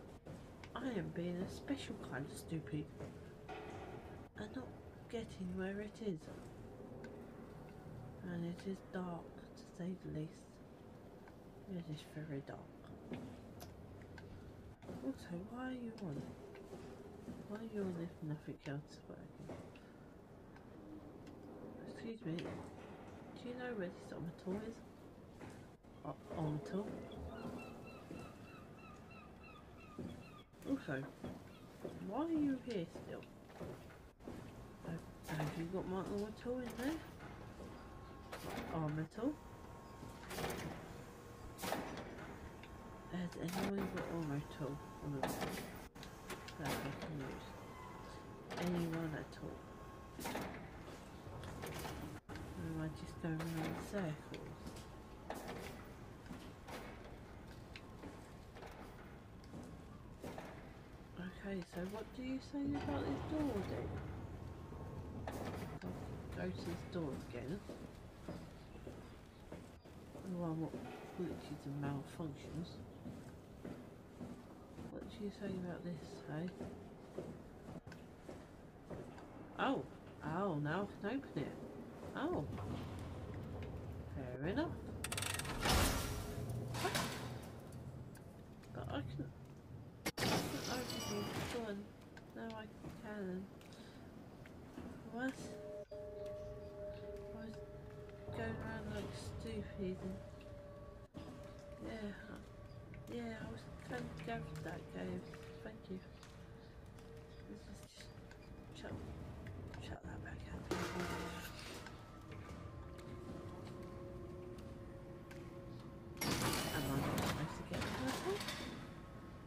S1: I am being a special kind of stupid and not getting where it is. And it is dark, to say the least. It is very dark. Also, why are you on? Why are you on if nothing else is working? Excuse me, do you know where this Omnitool is? O- Omnitool? Also, why are you here still? Have, you got my Omnitool in there? Orbital? Has anyone got Orbital on the that they can use? Anyone at all? Am I just going around in circles? Okay, so what do you say about this door then? Go to this door again. One what glitches and malfunctions. What do you say about this, hey? Oh, oh, now I can open it. Oh, fair enough. But I can, I can open door. Now I can. Yeah, yeah, I was kind of going for that game. Thank you. Let's just, shut, shut that back to metal?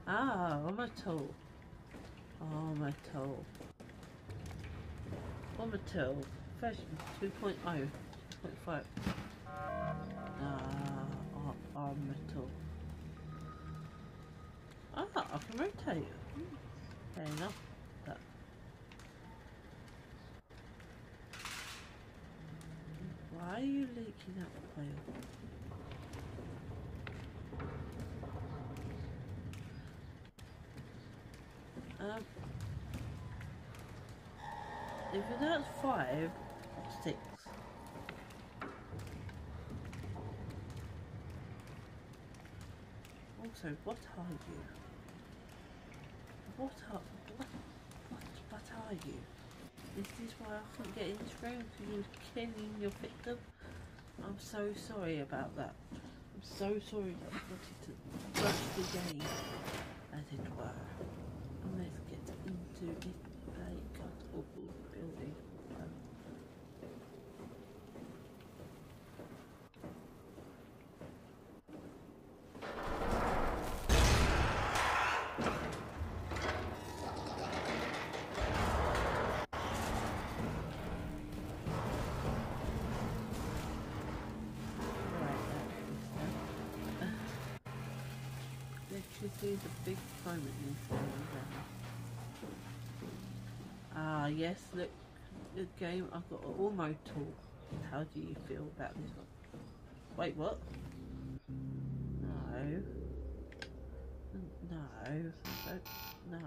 S1: Ah, on my toe. Oh, my toe. On my toe. Version 2.0. 2.5. Ar- arm metal. Ah, I can rotate. Fair enough. Why are you leaking out the oil? Um, if that's five or six. Also, what are you? What are what what what are you? This Is why I couldn't get in this room because you were killing your victim? I'm so sorry about that. I'm so sorry that I wanted to rush the game, as it were. And let's get into this yes, look, the game, I've got all my talk. How do you feel about this one? Wait, what? No. No. No.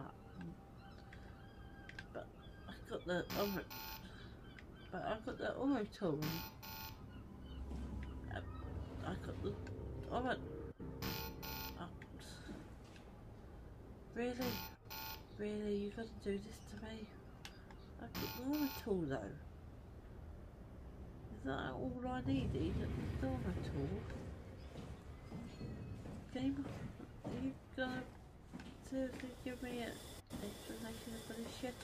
S1: But I got the, um, but I got the almost tool. I got the. My. Oh. Really? Really? You gotta do this to me? I got the tool though. Is that all I needed? The armor tool? Game? Are you gonna seriously give me an explanation for this shit?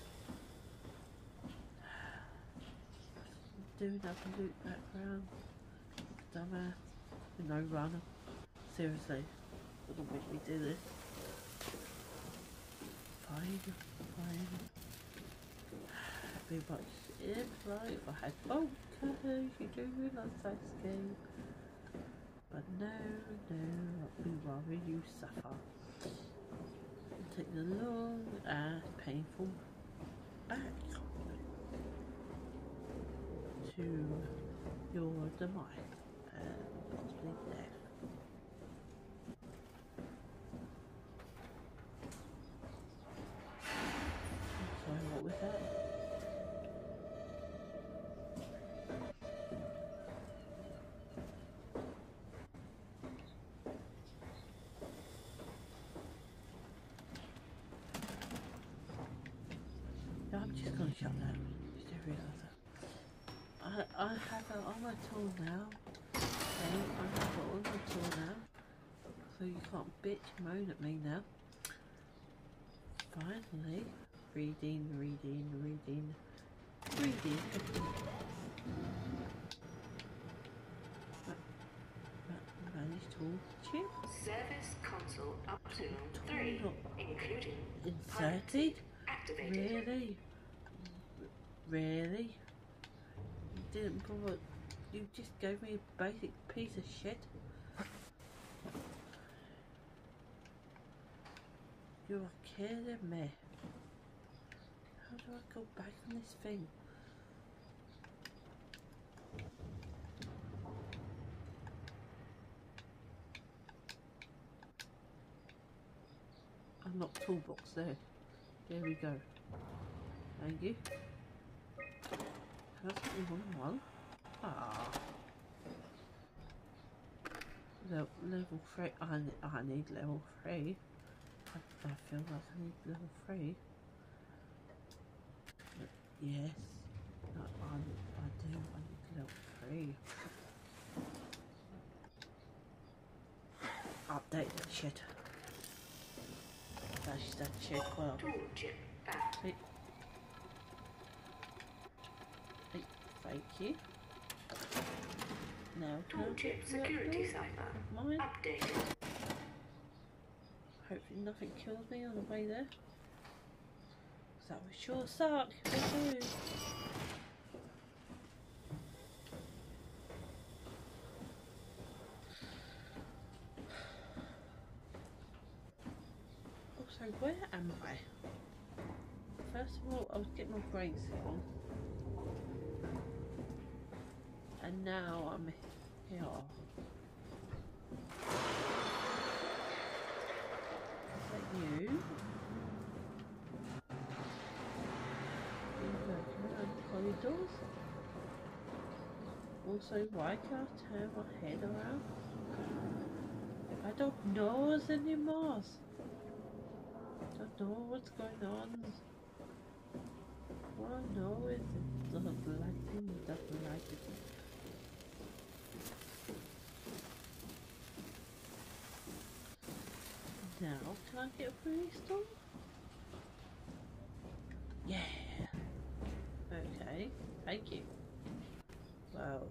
S1: Doing absolute background. Dumbass. No runner. Seriously. Doesn't make me do this. Fine, fine. Pretty much right if I had focus, you do realise I escape. But no, no, be worried, you suffer. Take the long and painful back to your demise and possibly death. What was that? Have it my tool now. Okay, I have it on my tool now. So you can't bitch moan at me now. Finally, reading, reading, reading, reading. Ma- ma- Managed tool chip.
S9: Service console up to 3, including
S1: Inserted.
S9: activated.
S1: Really? Really? You didn't bother. You just gave me a basic piece of shit. You are kidding me. How do I go back on this thing? Unlock toolbox there. There we go. Thank you. That's the wrong one. Ah. Le- level three. I, I need level three. I, I feel like I need level three. But yes. I, I, do. I need level three. Update that shit. Dash that shit well. Hey. Hey, thank you. Now,
S9: Tool
S1: can I
S9: chip
S1: put that
S9: security cipher
S1: Mine.
S9: updated.
S1: Hopefully nothing kills me on the way there. 'Cause that would sure suck. if it do. Also, where am I? First of all, I was getting my brains on. And now I'm here. Is that you? Corridors? Also, why can't I turn my head around? I don't know anymore. I Don't know what's going on. All I know is it doesn't like it doesn't like it. Now, can I get a door? Yeah. Okay, thank you. Well.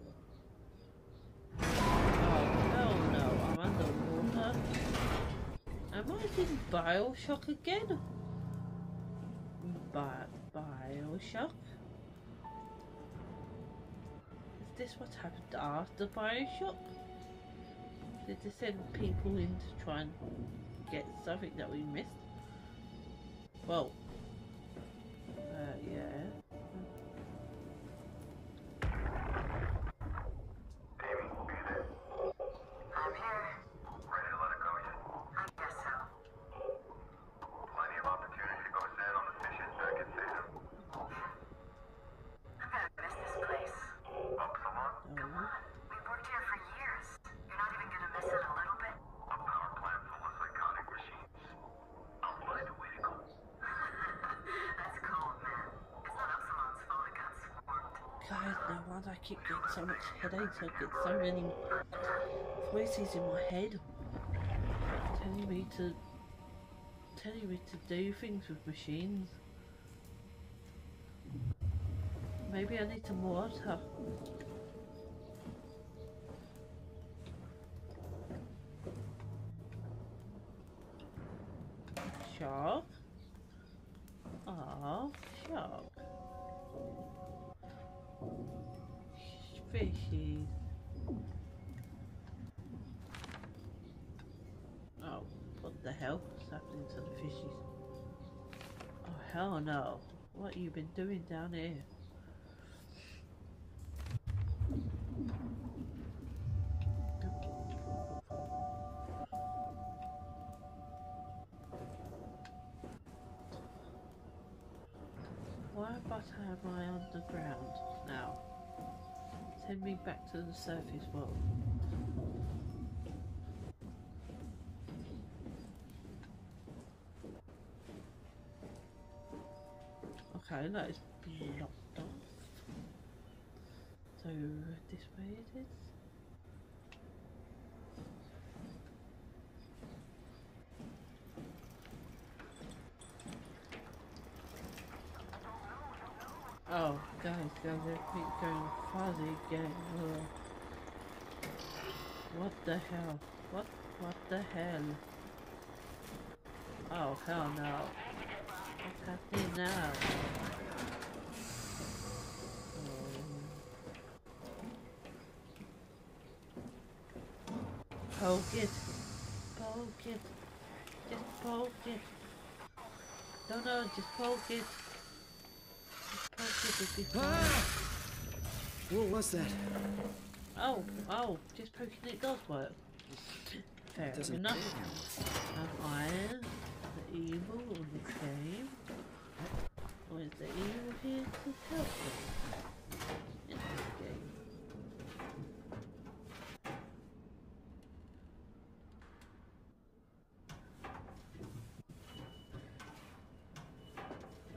S1: Oh, hell no, I'm underwater. Am I in Bioshock again? Bi- Bioshock? Is this what happened after Bioshock? Did they send people in to try and get something that we missed? Well, uh, yeah.
S6: I'm here. Ready to let it go yet?
S9: I guess so.
S6: Plenty of opportunity goes in on the fishes back at Salem.
S9: I'm gonna miss this place.
S6: Upsilon,
S1: Oh,
S9: We've worked here for years. You're not even gonna miss it a little bit?
S6: a power plant full of psychotic machines. I'll find a way to go.
S9: That's cold, man. It's not Upsilon's fault it got swarmed.
S1: No wonder I keep getting so much headaches. I get so many voices in my head telling me to telling me to do things with machines. Maybe I need some water. Doing down here? Why but I underground now? Send me back to the surface world. Okay, that is blocked off. So this way it is. Oh, guys, guys, they keep going fuzzy again. Ugh. What the hell? What? What the hell? Oh, hell no. Happening now? Oh. Um. Poke it. Poke it. Just poke it. No, no, just poke it. Just poke it, be. Ah!
S8: What was that?
S1: Oh, oh, just poking it does work. Fair
S8: Doesn't
S1: enough. Am I the evil of the game? Is the evil here to help us in this game?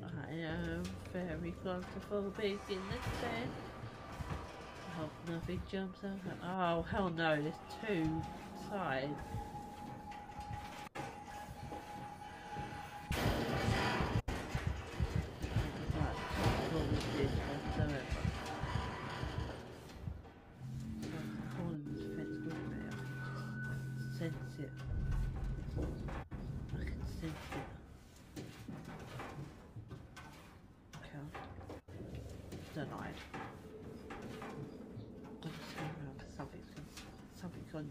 S1: I am very claustrophobic in this bed. I hope nothing jumps out. Oh, hell no, there's two sides.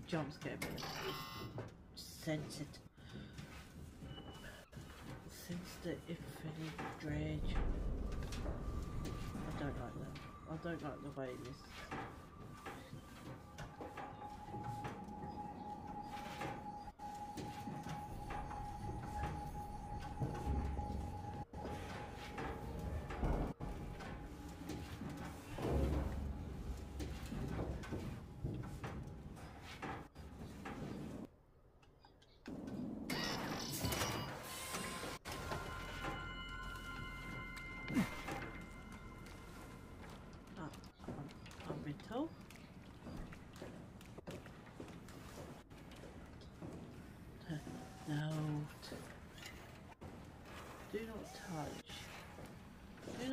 S1: Jump scare me. Sense it. Sense the infinite dredge. I don't like that. I don't like the way this.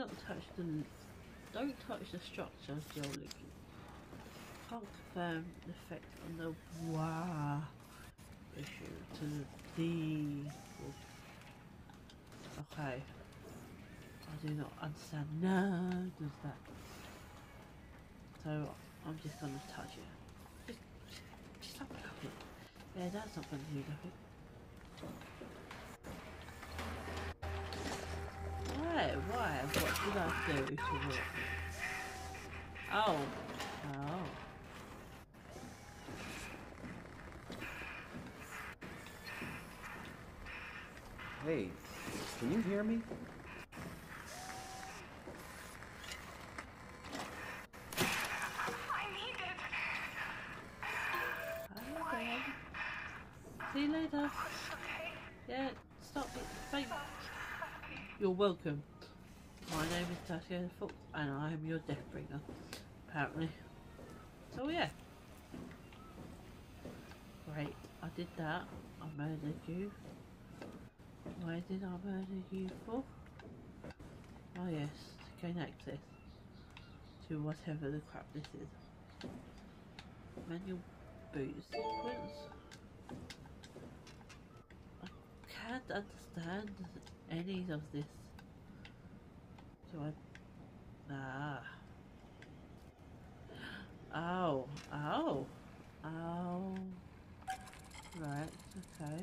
S1: Do not touch the. Don't touch the structure of your. Can't confirm the effect on the wow issue to the. Okay. I do not understand none of that. So I'm just gonna touch it. Just, just have a look at it. Yeah, that's not gonna do nothing. Why? Why? What did I do to it? Oh. Oh.
S8: Hey, can you hear me?
S9: I need it.
S1: Hi, Dad. See you later. Yeah, stop it. Thanks. You're welcome. And I am your death bringer. Apparently. So yeah. Great. I did that. I murdered you. Why did I murder you for? Oh yes, to gain access to whatever the crap this is. Manual boot sequence. I can't understand any of this. Do I? Ah. Oh, oh, oh. Right, okay.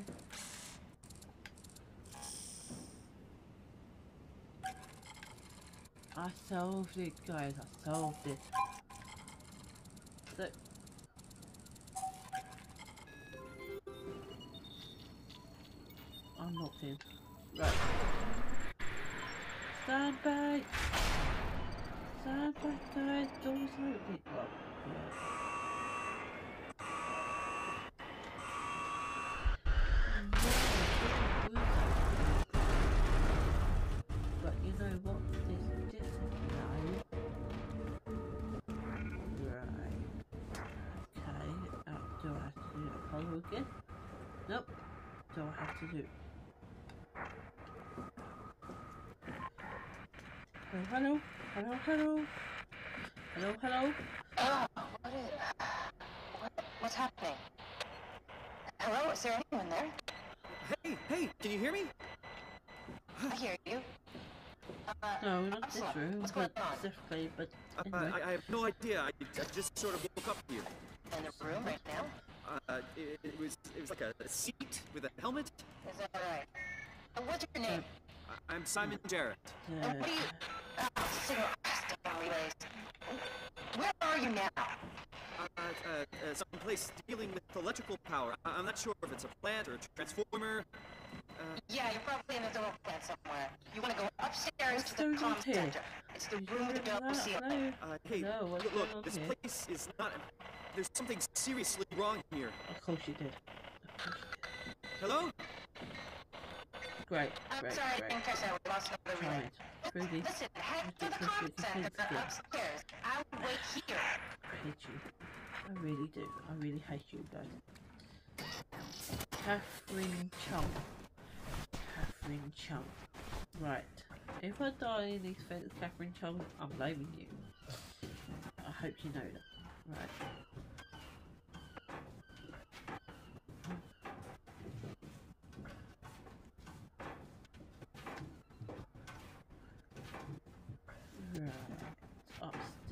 S1: I solved it, guys. I solved it. So, I'm locked in. Right. Stand back. But you know. Right. Okay. Uh, do I have to do follow again? Nope. Do I have to do? Oh, hello, hello, hello, hello, hello.
S9: Oh, what is... What, what's happening? Hello, is there anyone there?
S8: Hey, hey, can you hear me?
S9: I hear you. Uh,
S1: No, not this
S9: Ursula,
S1: room,
S9: what's
S1: but
S9: going on?
S1: specifically, but
S8: Uh. I, I have no idea. I, I just sort of woke up here.
S9: in the room right now?
S8: Uh, it, it was it was like a, a seat with a helmet.
S9: Is that right? Uh, what's your name?
S8: I, I'm Simon Jarrett.
S9: And signal... Damn relays. Where are you now?
S8: Uh, uh, uh, someplace dealing with electrical power. I, I'm not sure if it's a plant or a transformer.
S9: Yeah, you're probably in the door plant somewhere. You want to go upstairs to the
S1: What's
S9: comm center. It's the room
S1: you
S9: with the
S1: hear
S9: double
S1: that?
S9: seal.
S8: Uh, hey,
S1: No,
S8: look,
S1: going
S8: this
S1: here?
S8: place is not. There's something seriously wrong here.
S1: Of course you did. Of course you
S8: Hello?
S1: Great,
S9: I'm
S1: great,
S9: sorry, I
S1: great.
S9: didn't catch that. We lost another relay.
S1: Trudy,
S9: Listen, head to the
S1: Ridiculous,
S9: comm
S1: ridiculous,
S9: center
S1: ridiculous.
S9: upstairs. I will wait here.
S1: I hate you. I really do. I really hate you guys. Catherine Chump. Catherine Chump. Right. If I die in these fence, Catherine Chump, I'm blaming you. I hope you know that. Right.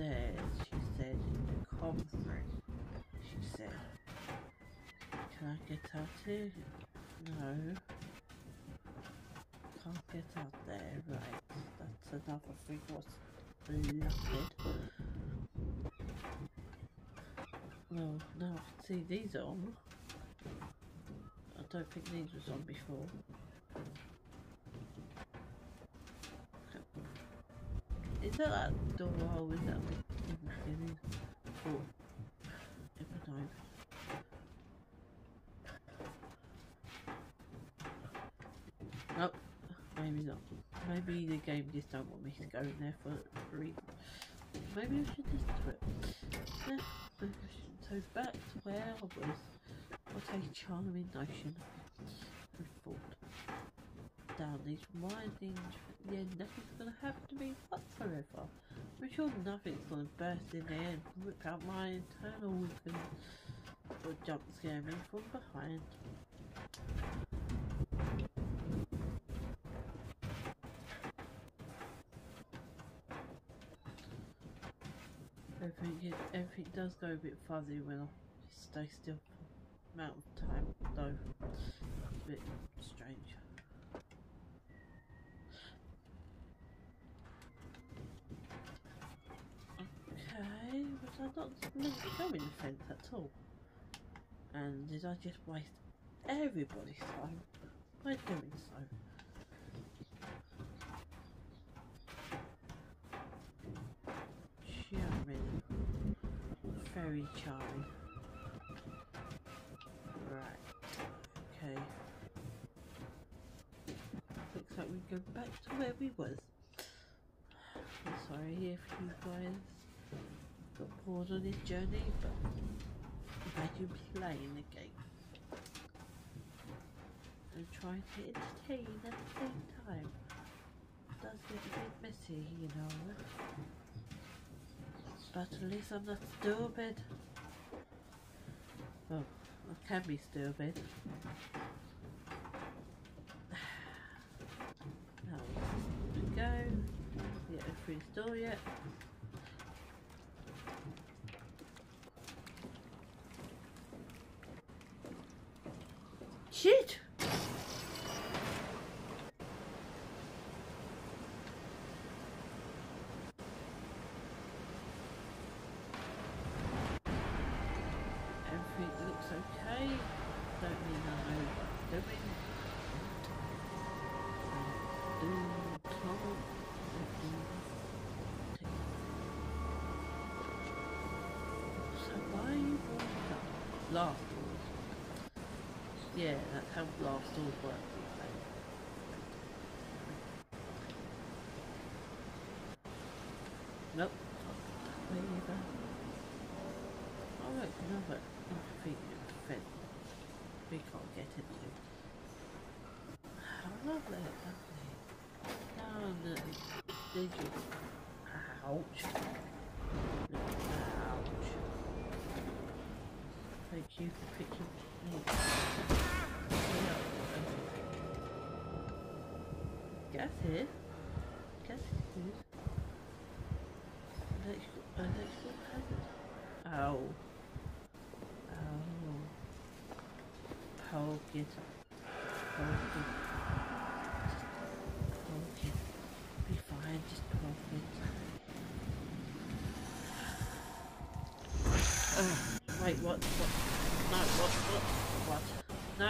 S1: Upstairs, she said, in the room. She said. Can I get out here? No. Can't get out there, right. That's another thing what's blocked. Well, now I can see these on. I don't think these was on before. Is that that door or is that the beginning? Oh, never know. Nope, maybe not. Maybe the game just don't want me to go in there for a reason. Maybe I should just do it. Yeah. So back to where I was. What a charming notion. Down these winding, yeah, nothing's gonna happen to me whatsoever. I'm sure nothing's gonna burst in there and rip out my internal weapon or jump scare me from behind. Everything, is, everything does go a bit fuzzy when I stay still for amount of time, though. It's a bit strange. Okay, was I not meant to go in the fence at all? And did I just waste everybody's time by doing so? Charming. Very charming. Right. Okay. Looks like we go back to where we was. I'm sorry if you guys got bored on this journey, but I'm glad you playing the game. And trying to entertain at the same time. It does get a bit messy, you know. But at least I'm not stupid. Well, I can be stupid. Now, we go. Yeah, free store yet. Shit! How work. Nope. not either. Oh look, another we can't get into. Oh, lovely, lovely. Oh, no, did you? Ouch. Ouch. Thank you for picking me. Gas here. Electrical, electrical hazard. Ow. Ow. Hold it. Hold it. Hold it. Be fine, just hold it. Uh, wait, what? What? No, what? What?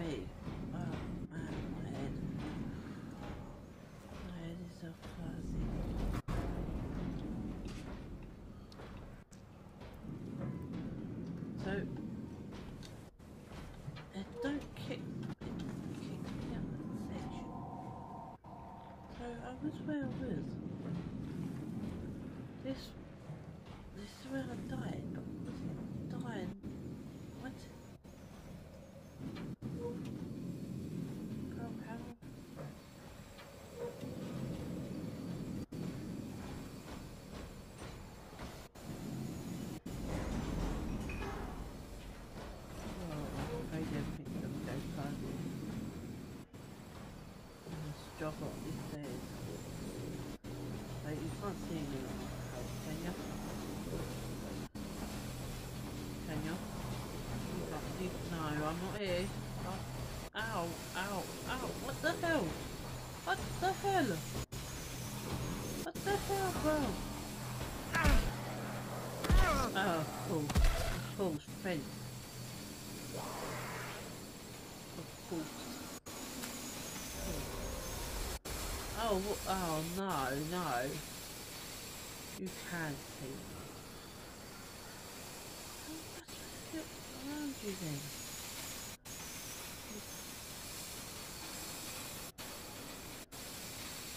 S1: me? Oh, man, my head. My head is so fuzzy. So, it don't kick, me out of the section. So I was where I was. This, this is where I died, but was dying. What? Girl, how? Oh, I didn't think of those puzzles. I'm a struggle these. Like, you can't see on my can you? Can you? No, I'm not here. Oh, ow, ow, ow. What the hell? What the hell? What the hell, bro? Ah, ah, oh, oh cool. Cool fence. Of course. Oh, no, no. You can see. Look around you then.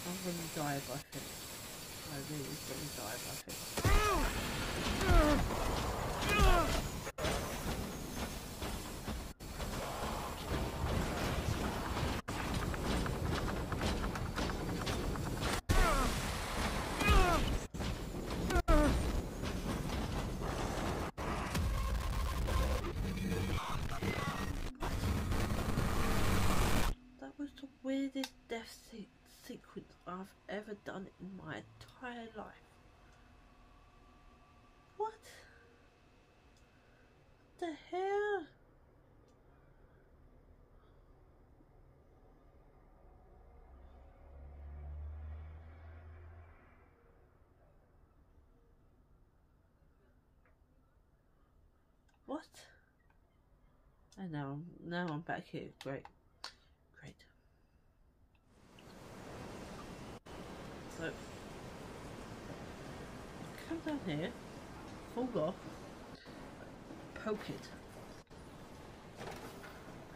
S1: I'm gonna die by fence. I really gonna die by fence. That ever done in my entire life. What? What the hell? What? And now, now I'm back here. Great. So come down here, fall off, poke it.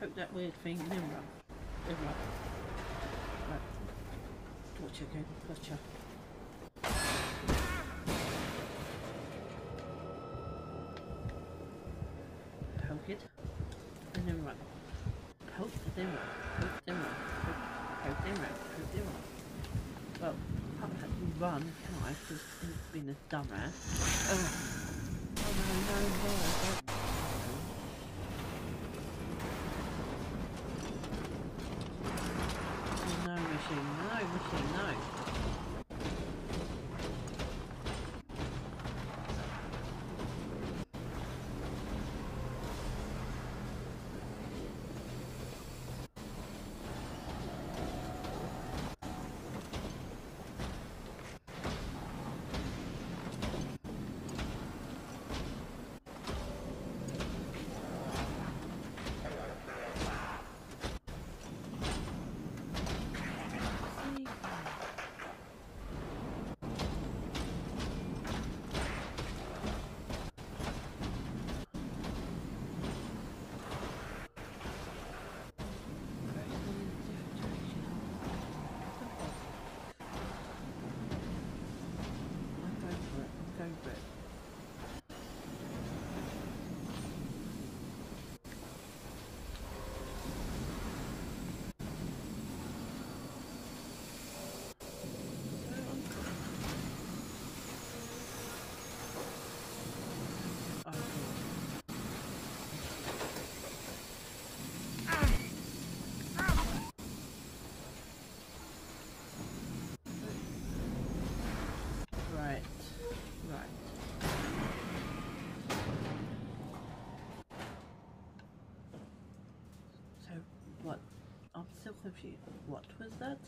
S1: Poke that weird thing and then run. Then run. Right. Gotcha again, gotcha. a dumbass. Ugh. Oh no, no, no. She, what was that?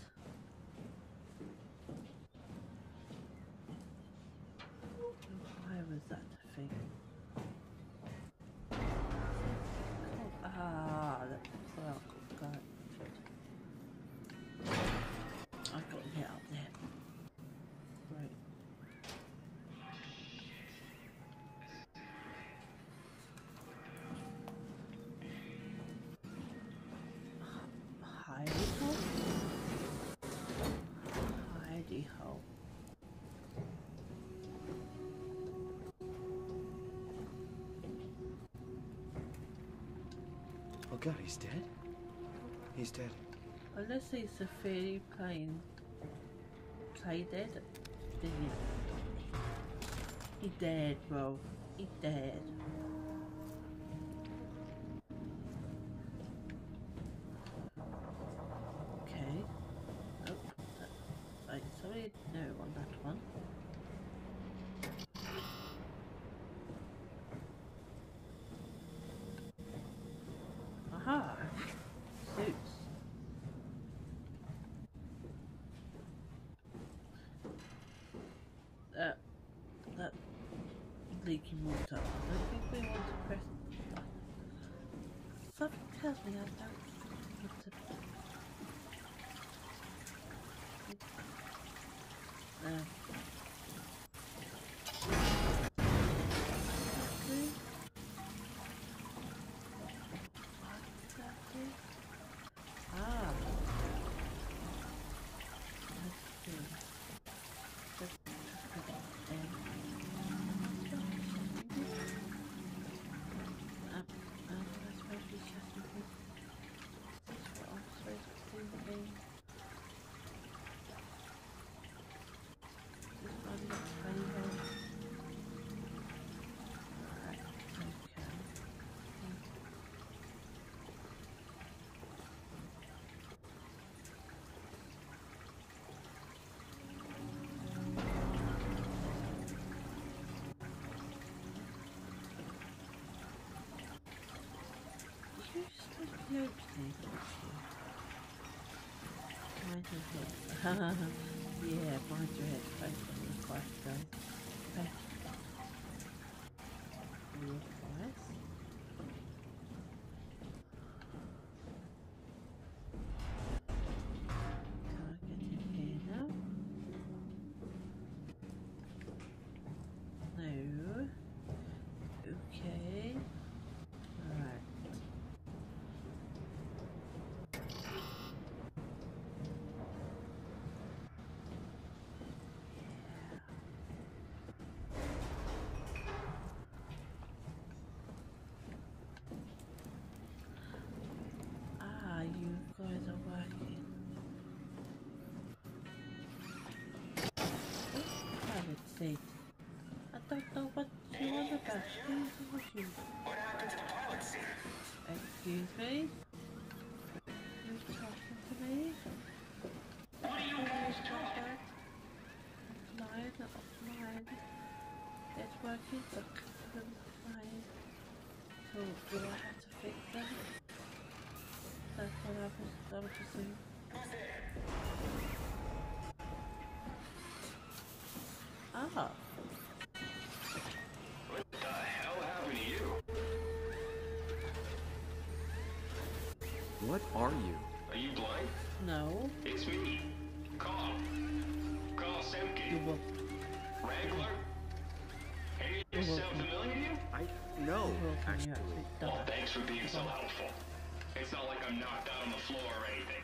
S8: God, he's dead? He's dead.
S1: Unless he's a fairy playing play dead, then he's dead, bro. He's dead. Yeah, mind your head. On the class, guys. Yeah. Excuse me? Who's talking to me? What are you guys doing? Offline, offline. It's working, but customer's offline. So, do I have to fix that? That's what happens, that was just saying. Ah.
S8: What
S3: are you?
S8: Are you blind?
S1: No.
S8: It's me. Carl. Carl
S1: You
S8: Semken.
S1: will.
S8: Wrangler? Any of this sound familiar to you?
S3: I no,
S1: You will can you
S3: actually.
S1: actually
S8: Well, thanks for being so helpful. It's not like I'm knocked out on the floor or anything.